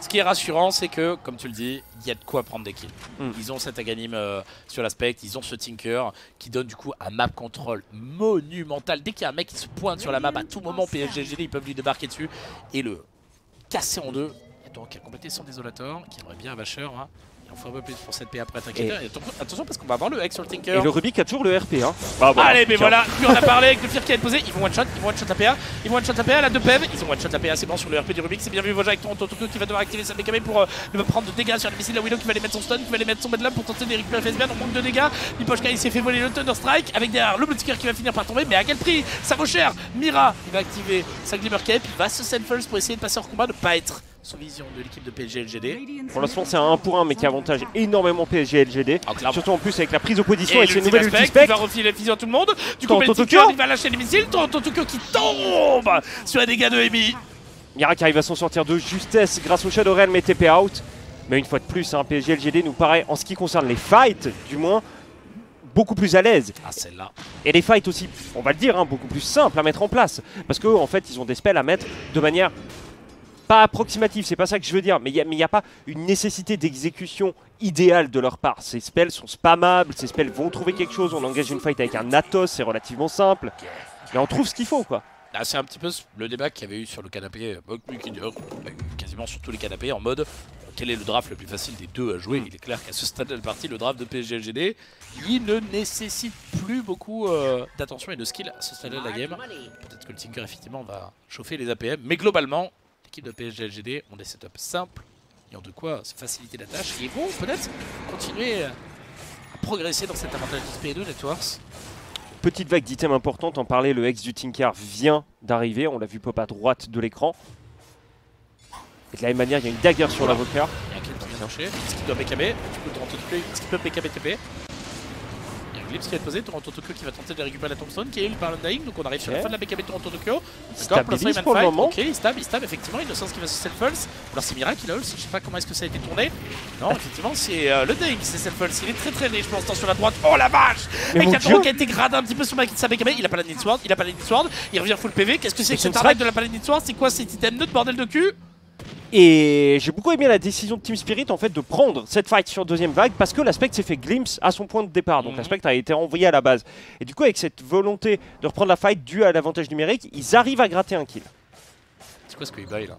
Ce qui est rassurant, c'est que, comme tu le dis, il y a de quoi prendre des kills. Mm. Ils ont cet Aganim euh, sur l'aspect, ils ont ce Tinker qui donne du coup un map control monumental. Dès qu'il y a un mec qui se pointe sur la map, à tout moment, PSGG, ils peuvent lui débarquer dessus et le casser en deux. Donc qui a complété son désolator, qui aimerait bien un Vasher. Hein. Il en faut un peu plus pour cette PA après attaquer. Et- attention- parce qu'on va avoir le Hex sur le Tinker. Et le Rubik a toujours le RP. Hein. Bah, voilà. Allez, mais Tiens. voilà, lui on a parlé avec le Fear qui a été posé. Ils vont one shot, ils vont one shot la PA, ils vont one shot la PA, la 2 PEV, ils ont one shot la PA, c'est bon sur le RP du Rubik, c'est bien vu. Voja avec Toronto Tokyo qui va devoir activer sa BKB pour euh, ne pas prendre de dégâts sur le missile. La Willow qui va aller mettre son stun, qui va aller mettre son bedlam pour tenter de récupérer Fesbian. On manque de dégâts. Lipochka il s'est fait voler le Thunder Strike avec derrière le Bloodseeker qui va finir par tomber, mais à quel prix? Ça vaut cher. Mira, il va activer sa Glimmer Cape, il va se send first pour essayer de passer hors combat, ne pas être sous vision de l'équipe de PSG LGD. Pour l'instant, c'est un 1 pour 1, mais qui avantage énormément PSG LGD. Ah. Surtout en plus avec la prise de position et, Et ses nouvelles ulti qui va refiler la vision à tout le monde. Du coup, Tokyo. Il va lâcher les missiles. Toronto Tokyo qui tombe sur un dégât de Emi. Mira qui arrive à s'en sortir de justesse grâce au Shadow Realm et TP out. Mais une fois de plus, hein, PSG LGD nous paraît, en ce qui concerne les fights, du moins, beaucoup plus à l'aise. Ah, celle-là. Et les fights aussi, on va le dire, hein, beaucoup plus simples à mettre en place. Parce qu'en en fait, ils ont des spells à mettre de manière pas approximative, c'est pas ça que je veux dire, mais il n'y a, pas une nécessité d'exécution idéale de leur part. Ces spells sont spammables, ces spells vont trouver quelque chose, on engage une fight avec un Atos, c'est relativement simple. Mais on trouve ce qu'il faut, quoi. Ah, c'est un petit peu le débat qu'il y avait eu sur le canapé, euh, euh, quasiment sur tous les canapés, en mode quel est le draft le plus facile des deux à jouer? Il est clair qu'à ce stade de la partie, le draft de PSG LGD, il ne nécessite plus beaucoup euh, d'attention et de skill à ce stade de la game. Peut-être que le Tinker effectivement va chauffer les APM, mais globalement, de PSG LGD ont des setups simples, ayant de quoi se faciliter la tâche, et vont peut-être continuer à progresser dans cet avantage d'XP2 Networks. Petite vague d'items importante, en parlait, le ex du Tinker vient d'arriver, on l'a vu pop à droite de l'écran. Et de la même manière, il y a une dagger sur l'avocat. Il y a un qui doit ce peut TP. Qui va être posé, Toronto Tokyo qui va tenter de récupérer la tombstone qui est eu par l'Undying, donc on arrive sur la fin de la BKB de Toronto Tokyo. D'accord, pour l'instant, il pour moment. Ok, il stab, il stab, effectivement, Innocence qui va se self-pulse. Alors c'est Mira qui l'a ult, je sais pas comment est-ce que ça a été tourné. Non, effectivement, c'est euh, le Dying qui s'est self-pulse. Il est très très né, je pense, dans sur la droite. Oh la vache Mais Avec tour qui a été gradé un petit peu sur sa BKB, il a pas la Need Sword, il a pas la Need Sword, il revient full PV. Qu'est-ce que c'est que C'est cette arnaque de la Paladin Sword C'est quoi cet item de bordel de cul? Et j'ai beaucoup aimé la décision de Team Spirit en fait de prendre cette fight sur deuxième vague parce que l'aspect s'est fait glimpse à son point de départ. Donc Mhm. l'aspect a été envoyé à la base. Et du coup avec cette volonté de reprendre la fight due à l'avantage numérique, ils arrivent à gratter un kill. C'est quoi ce qu'il baille là?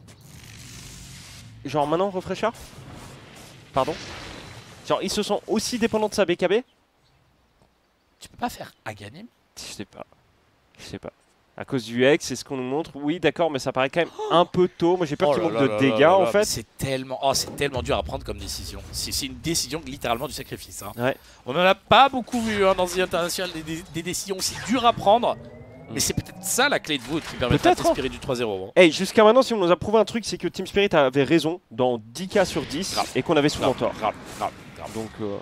Genre maintenant refresher? Pardon? Genre ils se sont aussi dépendants de sa BKB Tu peux pas faire Aganim Je sais pas. Je sais pas. À cause du X, c'est ce qu'on nous montre. Oui, d'accord, mais ça paraît quand même un peu tôt. Moi, j'ai peur Oh qu'il manque de dégâts, là en fait. C'est tellement, oh, c'est tellement dur à prendre comme décision. C'est une décision littéralement du sacrifice. hein. Ouais. On n'en a pas beaucoup vu hein, dans The International des, des- des décisions aussi dures à prendre. Mais c'est peut-être ça la clé de voûte qui permettra Peut-être, hein. d'inspirer du 3-0. hein. Hey, jusqu'à maintenant, si on nous a prouvé un truc, c'est que Team Spirit avait raison dans 10 cas sur 10 Grave. et qu'on avait souvent Grave, tort. grave, grave, grave. Donc, euh,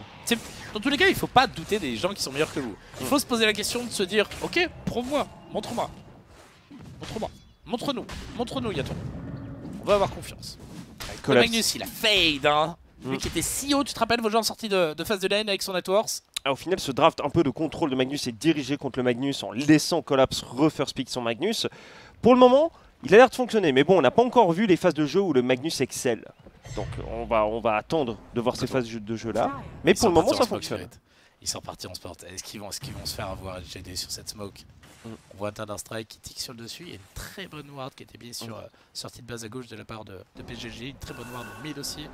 Dans tous les cas, il faut pas douter des gens qui sont meilleurs que vous. Il faut se poser la question de se dire Ok, prouve-moi, montre-moi. Montre-moi. Montre-nous. Montre-nous, Yaton. On va avoir confiance. Le. Magnus, il a fade, hein. Lui qui était si haut, tu te rappelles, vos gens en sortie de, de phase de lane avec son networks Ah, au final, ce draft un peu de contrôle de Magnus est dirigé contre le Magnus en laissant Collapse refirst pick son Magnus. Pour le moment, il a l'air de fonctionner, mais bon, on n'a pas encore vu les phases de jeu où le Magnus excelle. Donc, on va, on va attendre de voir ces phases de jeu là. Mais Ils pour le moment, ça fonctionne. Ils sont partis en sport. Est-ce qu'ils vont, est vont se faire avoir LGD sur cette smoke? Mm. On voit un Strike qui tique sur le dessus. Il y a une très bonne ward qui a été mise sur Mm. euh, sortie de base à gauche de la part de, de PGG. Une très bonne ward mid aussi.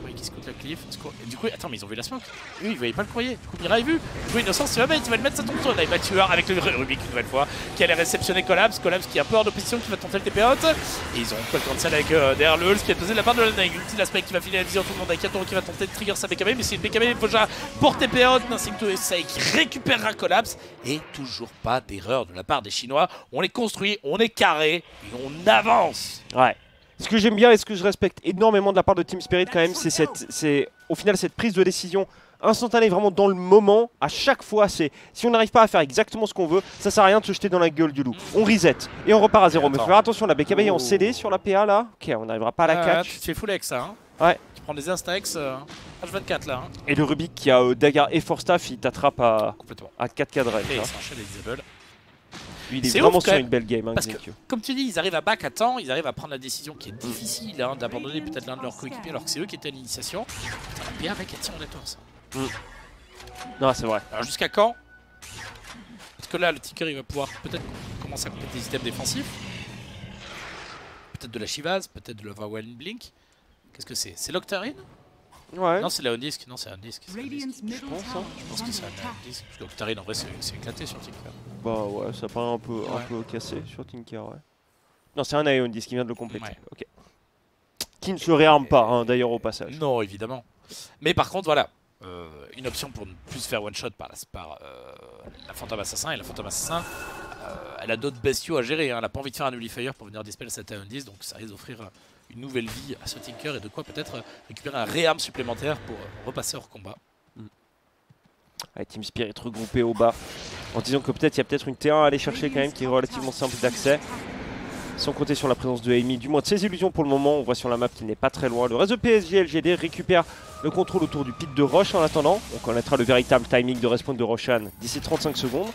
Courrier qui scoute la cliff. Et du coup, attends, mais ils ont vu la smoke. Eux, ils voyaient pas le courrier. Du coup, Mira, il vu. Du coup, Innocence, il va mettre, il va le mettre sa tombstone. Avec tueur avec le Rubik une nouvelle fois. Qui allait réceptionner Collapse. Collapse qui est un peu hors de position, qui va tenter le TP out. Et ils ont quoi le cancel avec euh, derrière le Hulk qui est posé de la part de la Nine. Ulti l'aspect qui va filer la vision tout le monde avec qui va tenter de trigger sa BKB. Mais c'est une BKB déjà pour TP out. Nansing to Essay qui récupérera Collapse. Et toujours pas d'erreur de la part des Chinois. On est construit, on est carré et on avance. Ouais. Ce que j'aime bien et ce que je respecte énormément de la part de Team Spirit quand même, c'est cette, c'est au final cette prise de décision instantanée, vraiment dans le moment. À chaque fois, c'est si on n'arrive pas à faire exactement ce qu'on veut, ça sert à rien de se jeter dans la gueule du loup. On reset et on repart à zéro. Mais faut faire attention, la BKB est en. CD sur la PA là. Ok, on n'arrivera pas à la Ah, catch. tu te fais full avec ça. Hein. Ouais. Tu prends des Instax euh, H24 là. hein. Et le Rubik qui a euh, Dagger et Force Staff, il t'attrape à, à 4 cadres. Et il s'enchaîne Isabelle. Lui, il est, C'est vraiment ouf, sur une belle game. Hein, parce que- Xenakio. Comme tu dis, ils arrivent à back à temps, ils arrivent à prendre la décision qui est difficile hein, d'abandonner peut-être l'un de leurs coéquipiers alors que c'est eux qui étaient à l'initiation. PA avec en network ça. Non, c'est vrai. Alors jusqu'à quand? Parce que là, le Tinker il va pouvoir peut-être commencer à compléter des items défensifs. Peut-être de la Shivaz, peut-être de l'Overwhelming Blink. Qu'est-ce que c'est? C'est l'Octarine? Ouais. Non, c'est la Onisk. Non, c'est un disque. Middle pense, hein. Je pense que c'est un disque. Parce que l'Octarine en vrai c'est éclaté sur Tinker. Bah ouais, ça paraît un peu, un Ouais. peu cassé sur Tinker, ouais. Non, c'est un Ion Disc qui vient de le compléter. Ouais. Ok. Qui ne se réarme pas, hein, d'ailleurs, au passage. Non, évidemment. Mais par contre, voilà. euh, une option pour ne plus se faire one shot par, la, par euh, la fantôme assassin et la fantôme assassin euh, elle a d'autres bestiaux à gérer. hein. Elle a pas envie de faire un Nullifier pour venir dispel cette à 10, donc ça risque d'offrir euh, une nouvelle vie à ce Tinker et de quoi peut-être récupérer un réarme supplémentaire pour euh, repasser hors combat. Ouais, Team Spirit regroupé au bas. En disant que peut-être il y a peut-être une T1 à aller chercher quand même qui est relativement simple d'accès. Sans compter sur la présence de Amy, du moins de ses illusions pour le moment. On voit sur la map qu'il n'est pas très loin. Le reste de PSG LGD récupère le contrôle autour du pit de Roche en attendant. On connaîtra le véritable timing de respawn de Roshan d'ici 35 secondes.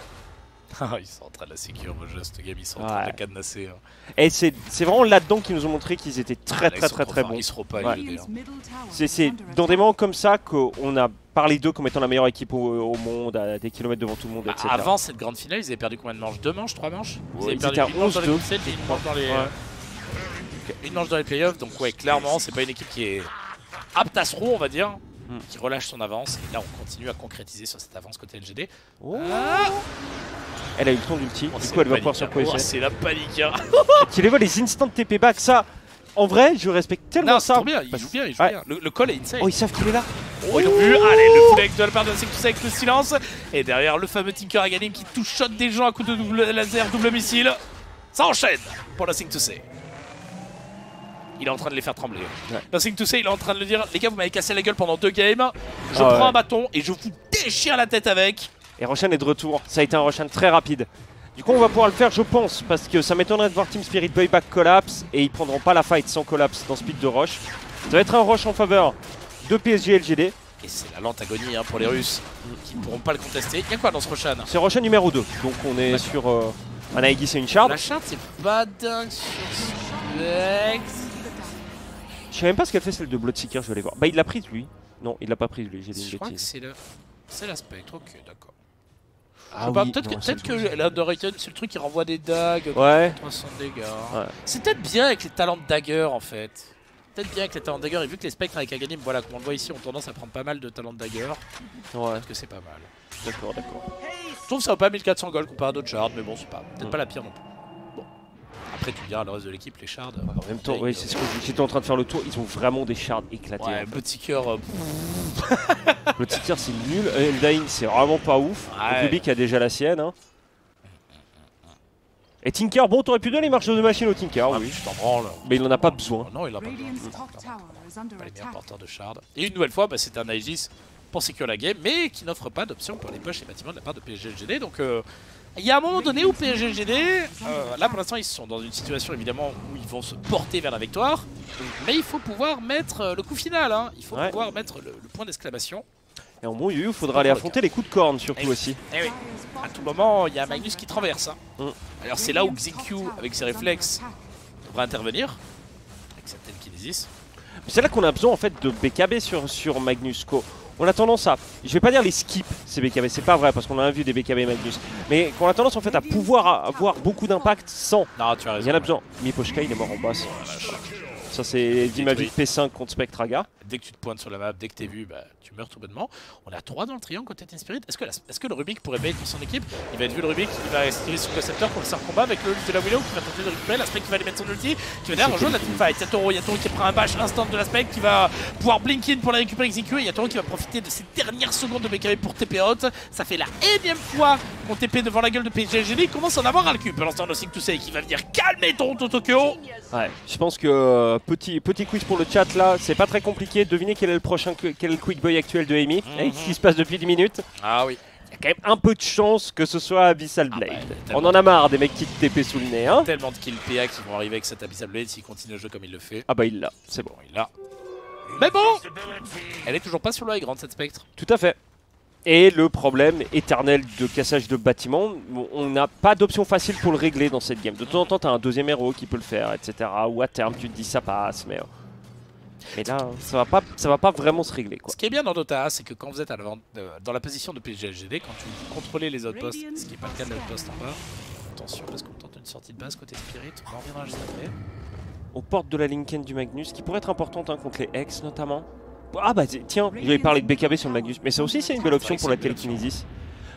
Ah, ils sont en train de la sécure, moi, juste, game, ils sont en Ouais. train de la cadenasser. hein. Et c'est vraiment là-dedans qu'ils nous ont montré qu'ils étaient très Ah, là, très très très bons. Ils seront pas Ouais. C'est dans des moments comme ça qu'on a parlé d'eux comme étant la meilleure équipe au, au monde, à des kilomètres devant tout le monde, Bah, etc. Avant cette grande finale, ils avaient perdu combien de manches? Deux manches? Trois manches? Ils avaient ils perdu étaient à une manche dans les 11-2, groupes et une manche dans les. Ouais. Une manche dans les playoffs, donc ouais, clairement, c'est pas une équipe qui est apte à se roue, on va dire, Hmm. qui relâche son avance. Et là, on continue à concrétiser sur cette avance côté LGD. Oh. Ah Elle a eu le temps d'ulti, Oh, du c'est coup elle la va pouvoir se panique, hein. Oh. C'est la panique. hein. Qu'il évoque les instant TP back, ça, en vrai, je respecte tellement Non, ça. trop bien, il joue bien, il joue Ouais. bien. Le, le call est insane. Oh, ils savent qu'il est là. Oh, ils l'ont vu. Allez, le full avec de la part de Sectus avec le silence. Et derrière, le fameux Tinker Aganim qui touche shot des gens à coups de double laser, double missile. Ça enchaîne pour Nothing to Say. Il est en train de les faire trembler. Ouais. Nothing to Say, il est en train de le dire Les gars, vous m'avez cassé la gueule pendant deux games. Je Ah prends ouais. un bâton et je vous déchire la tête avec. Et Roshan est de retour. Ça a été un Roshan très rapide. Du coup, on va pouvoir le faire, je pense, parce que ça m'étonnerait de voir Team Spirit Boy back collapse et ils prendront pas la fight sans collapse dans Speed de Roche. Ça va être un Roche en faveur de PSG LGD. Et c'est la lente agonie hein, pour les Russes qui ne pourront pas le contester. Il y a quoi dans ce Roshan? C'est Roshan numéro 2. Donc on est sur euh, un Aegis et une Shard. La charte, c'est pas dingue sur Specs. Je sais même pas ce qu'elle fait celle de Bloodseeker, je vais aller voir. Bah il l'a prise lui. Non, il l'a pas prise lui, j'ai dit Je une crois que bêtise. c'est le. C'est la spectre, ok, d'accord. Ah Je oui, peut-être que, le que la Doriton, c'est le truc qui renvoie des dagues, Ouais. 300 dégâts. Ouais. C'est peut-être bien avec les talents de dagger en fait. Peut-être bien avec les talents de dagger, et vu que les spectres avec Aganim, voilà, comme on le voit ici, ont tendance à prendre pas mal de talents de dagger, Ouais, peut-être que c'est pas mal. d'accord, d'accord. Je trouve que ça vaut pas 1400 gold comparé à d'autres shards, mais bon, c'est pas peut-être Mm. pas la pire non plus. Après, tu diras, le reste de l'équipe, les shards. euh, En même temps, oui, c'est ce que j'étais en train de faire le tour. Ils ont vraiment des shards éclatés. Ouais, en fait. petit cœur. euh, Le Ticker c'est nul, Undyne c'est vraiment pas ouf. Ouais. Rubik a déjà la sienne. hein. Et Tinker, bon, t'aurais pu donner les marches de machine au Tinker, ah, oui. Tu t'en branles. Mais il en a pas besoin. Non, il en a pas besoin. Pas les meilleurs porteurs de shard. Et une nouvelle fois, bah, c'est un Aegis pour sécuriser la game, mais qui n'offre pas d'option pour les push et bâtiments de la part de PSG-LGD. Donc euh, il y a un moment donné où PSG-LGD, euh, là pour l'instant ils sont dans une situation évidemment où ils vont se porter vers la victoire, mais il faut pouvoir mettre euh, le coup final, hein. il faut Ouais. pouvoir mettre le, le point d'exclamation. Et en bon, il faudra aller affronter les coups de corne surtout Eh oui. aussi. Et oui, à tout moment, il y a Magnus qui traverse. hein. Mm. Alors c'est là où Xikyu, avec ses réflexes, devra intervenir, avec sa télékinésis. C'est là qu'on a besoin en fait de BKB sur, sur Magnus. Co. On a tendance à, je vais pas dire les skips ces BKB, c'est pas vrai parce qu'on a vu des BKB Magnus, mais qu'on a tendance en fait à pouvoir avoir beaucoup d'impact sans. Non, tu as Il y en a besoin. Miposhka il est mort en basse. Ça c'est dit ma vie de P5 contre Spectraga. Dès que tu te pointes sur la map, dès que t'es vu, bah, tu meurs tout bonnement. On a 3 dans le triangle côté Team Spirit. Est-ce que, la- est-ce que le Rubik pourrait bait pour son équipe? Il va être vu le Rubik, il va esquiver son concepteur pour le sort combat avec le ult de la Willow qui va tenter de récupérer l'aspect qui va aller mettre son ulti, qui va derrière rejoindre la teamfight. Il y a Toro, il y a Toro qui prend un bash instant de l'aspect qui va pouvoir blink in pour la récupérer exécuter. Il y a Toro qui va profiter de ces dernières secondes de BKB pour TP out. Ça fait la énième fois qu'on TP devant la gueule de PGLGD. Il commence à en avoir un le cul. Pour l'instant, no to say qui va venir calmer Toronto Tokyo. Ouais, je pense que euh, petit, petit quiz pour le chat là, c'est pas très compliqué. Devinez quel est le prochain, quel est le quick boy actuel de Amy, Mhm. avec ce qui se passe depuis 10 minutes. Ah oui. Il y a quand même un peu de chance que ce soit Abyssal Ah Blade. bah, On en a marre des mecs qui te TP sous le nez, hein. Tellement de kills PA qui vont arriver avec cet Abyssal Blade s'il continue le jeu comme il le fait. Ah bah il l'a, c'est bon. Bon, il l'a. Mais bon Elle est toujours pas sur le high ground cette spectre. Tout à fait. Et le problème éternel de cassage de bâtiments, on n'a pas d'option facile pour le régler dans cette game. De temps en temps, t'as un deuxième héros qui peut le faire, etc. Ou à terme, tu te dis ça passe, mais. Mais là, ça va pas, ça va pas vraiment se régler, quoi. Ce qui est bien dans Dota, c'est que quand vous êtes à euh, dans la position de PGLGD, quand tu contrôlez les outposts, ce qui n'est pas le cas de l'outpost en bas, attention parce qu'on tente une sortie de base côté Spirit, on en reviendra juste après. Aux portes de la Linken du Magnus, qui pourrait être importante hein, contre les Hex notamment. Ah bah tiens, j'avais parlé de BKB sur le Magnus, mais ça aussi c'est une belle option pour c'est la télékinésis.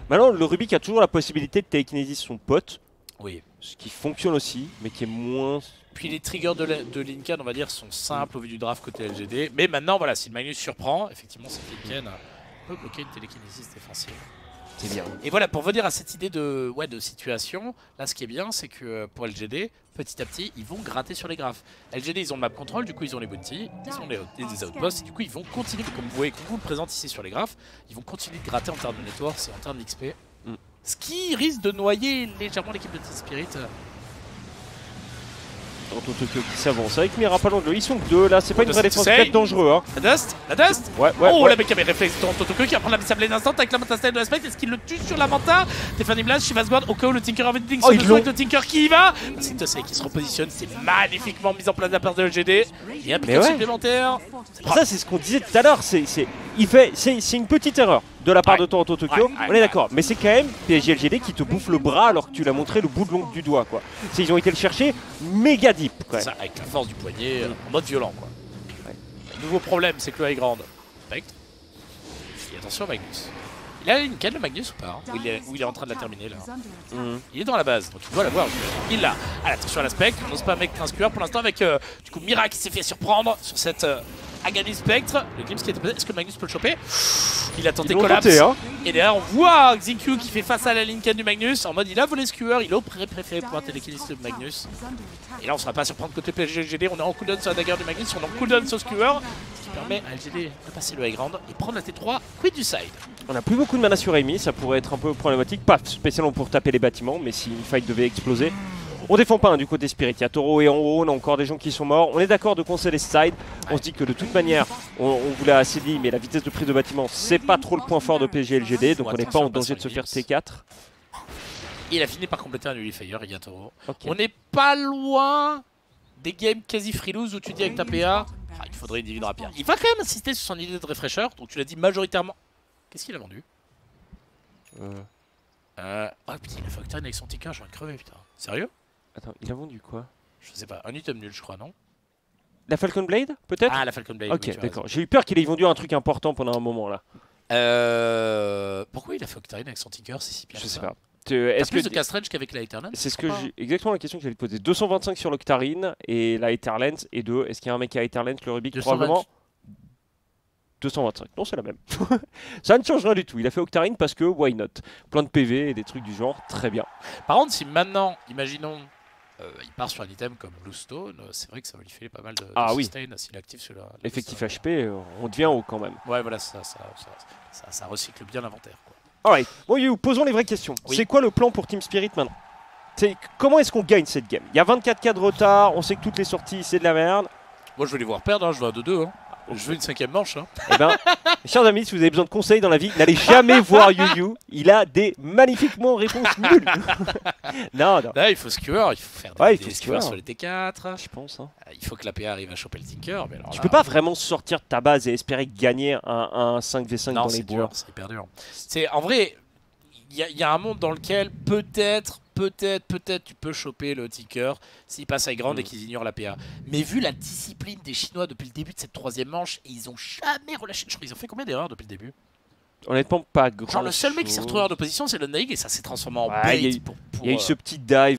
Maintenant, le Rubik a toujours la possibilité de télékinésis son pote, Oui. ce qui fonctionne aussi, mais qui est moins. Puis les triggers de, la- de Lincoln, on va dire, sont simples au vu du draft côté LGD. Mais maintenant, voilà, si le Magnus surprend, effectivement, cette Lincoln peut bloquer une télékinésis défensive. C'est bien. Et voilà, pour venir à cette idée de, ouais, de situation, là ce qui est bien, c'est que euh, pour LGD, petit à petit, ils vont gratter sur les graphes. LGD, ils ont le map control, du coup ils ont les bounty, ils ont les, les outposts, et du coup ils vont continuer, comme vous voyez, comme vous le présente ici sur les graphes, ils vont continuer de gratter en termes de network et en termes d'XP. Mm. Ce qui risque de noyer légèrement l'équipe de Team Spirit. Tokyo qui s'avance avec Mirapalon. Ils sont deux là, c'est pas une vraie défense. 4 dangereux. Hein. La Dust La Dust Ouais, ouais, oh, ouais. la mec avait réflexe Toronto Tokyo qui va prendre la Missable Lane instant avec la Manta Style de l'aspect. Est-ce qu'il le tue sur la Manta? Stéphanie Blast, Shivas Guard, au cas où le Tinker avait dit Oh, l'ont. avec le Tinker qui y va. C'est Tosei qui se repositionne, c'est magnifiquement mis en place de la part de LGD. Il y a un Mais piquant ouais. supplémentaire. Ça, c'est ce qu'on disait tout à l'heure. C'est une petite erreur de la part Ouais. de Toronto Tokyo. Ouais, on est d'accord. Mais c'est quand même PSG LGD qui te bouffe le bras alors que tu l'as montré le bout de l'ongle du doigt. Quoi. Ils ont été le chercher méga deep. Ça, avec la force du poignet, euh, en mode violent quoi. Le nouveau problème, c'est que le high ground. Spectre. Et attention Magnus. Il a une canne le Magnus ou pas hein? Ou il, est, ou il est en train de la terminer là Mhm. Il est dans la base, donc il doit l'avoir. Il l'a. Allez, attention à l'aspect. On n'ose pas avec un skewer pour l'instant avec euh, du coup Mira qui s'est fait surprendre sur cette euh, Aghanis Spectre. Le Glimpse qui était. Est-ce que Magnus peut le choper? Il a tenté collapse. tenté, hein. Et derrière, on voit Xingqiu qui fait face à la Lincoln du Magnus. En mode, il a volé skewer. Il aurait préféré pouvoir télékinésiser le Magnus. Et là, on ne sera pas surprendre côté PGLGD. On est en cooldown sur la dagger du Magnus. On est en cooldown sur skewer. Ce qui permet à LGD de passer le high ground et prendre la T3 quid du side. On n'a plus beaucoup de mana sur Amy, ça pourrait être un peu problématique. Pas spécialement pour taper les bâtiments, mais si une fight devait exploser. On défend pas hein, du côté Spirit. Il y a Toro et en haut, on a encore des gens qui sont morts. On est d'accord de conseiller ce side. On se dit que de toute manière, on, on vous l'a assez dit, mais la vitesse de prise de bâtiment, c'est pas trop le point fort de PSG LGD, donc on n'est pas en danger de se faire T4. Et il a fini par compléter un Nullifier, Yatoro. Ok. On n'est pas loin des games quasi free lose où tu dis avec ta PA, ah, il faudrait une divine rapière. Il va quand même insister sur son idée de refresher, donc tu l'as dit majoritairement. Qu'est-ce qu'il a vendu? Euh, euh... Ah putain, il a fait Octane avec son envie de crever putain. Sérieux? Attends, il a vendu quoi? Je sais pas, un item nul je crois, non? La Falcon Blade Peut-être? Ah, la Falcon Blade. Ok, oui, d'accord. J'ai eu peur qu'il ait vendu un truc important pendant un moment là. Euh... Pourquoi il a fait Octane avec son ticker C'est si bien Je sais pas. Est-ce plus que de cast range qu'avec la Eternal c'est ce que exactement la question que j'allais te poser. 225 sur l'Octarine et la Etherlens et 2. Est-ce qu'il y a un mec qui a Etherlens le Rubik 220. probablement? 225. Non, c'est la même. Ça ne change rien du tout. Il a fait Octarine parce que why not? Plein de PV et des trucs du genre, très bien. Par contre, si maintenant, imaginons, il part sur un item comme Bluestone, euh, c'est vrai que ça va lui filer pas mal de, de Ah oui. sustain s'il actif sur la. la Effectif HP, euh, on devient haut quand même. euh. Ouais, voilà, ça, ça, ça, recycle bien l'inventaire. Alright, bon You, posons les vraies questions. Oui. C'est quoi le plan pour Team Spirit maintenant? Comment est-ce qu'on gagne cette game? Il y a 24 cas de retard, on sait que toutes les sorties c'est de la merde. Moi, je veux les voir perdre, hein, je veux un 2-2. Hein. Je veux une cinquième manche. Hein. Eh ben, chers amis, si vous avez besoin de conseils dans la vie, n'allez jamais voir Yu Il a des magnifiquement réponses nulles. non, non, Là, il faut skewer, il faut faire des, Ouais, il faut skewer. sur les T4. je pense. hein. Euh, Il faut que la PA arrive à choper le Tinker. Mais alors Tu là, peux pas vraiment sortir de ta base et espérer gagner un, un 5v5 Non, dans les bois. c'est hyper dur. En vrai, il y, a- il y a un monde dans lequel peut-être, peut-être, peut-être tu peux choper le ticker s'il passe à grande Mm. et qu'ils ignorent la PA. Mais vu la discipline des Chinois depuis le début de cette troisième manche, ils ont jamais relâché. Je crois qu'ils ont fait combien d'erreurs depuis le début? Honnêtement, pas grand Genre le seul mec qui s'est retrouvé hors de position, c'est le Naig et ça s'est transformé en Ouais, bait il y a eu- pour, pour, Il y a eu euh, ce petit dive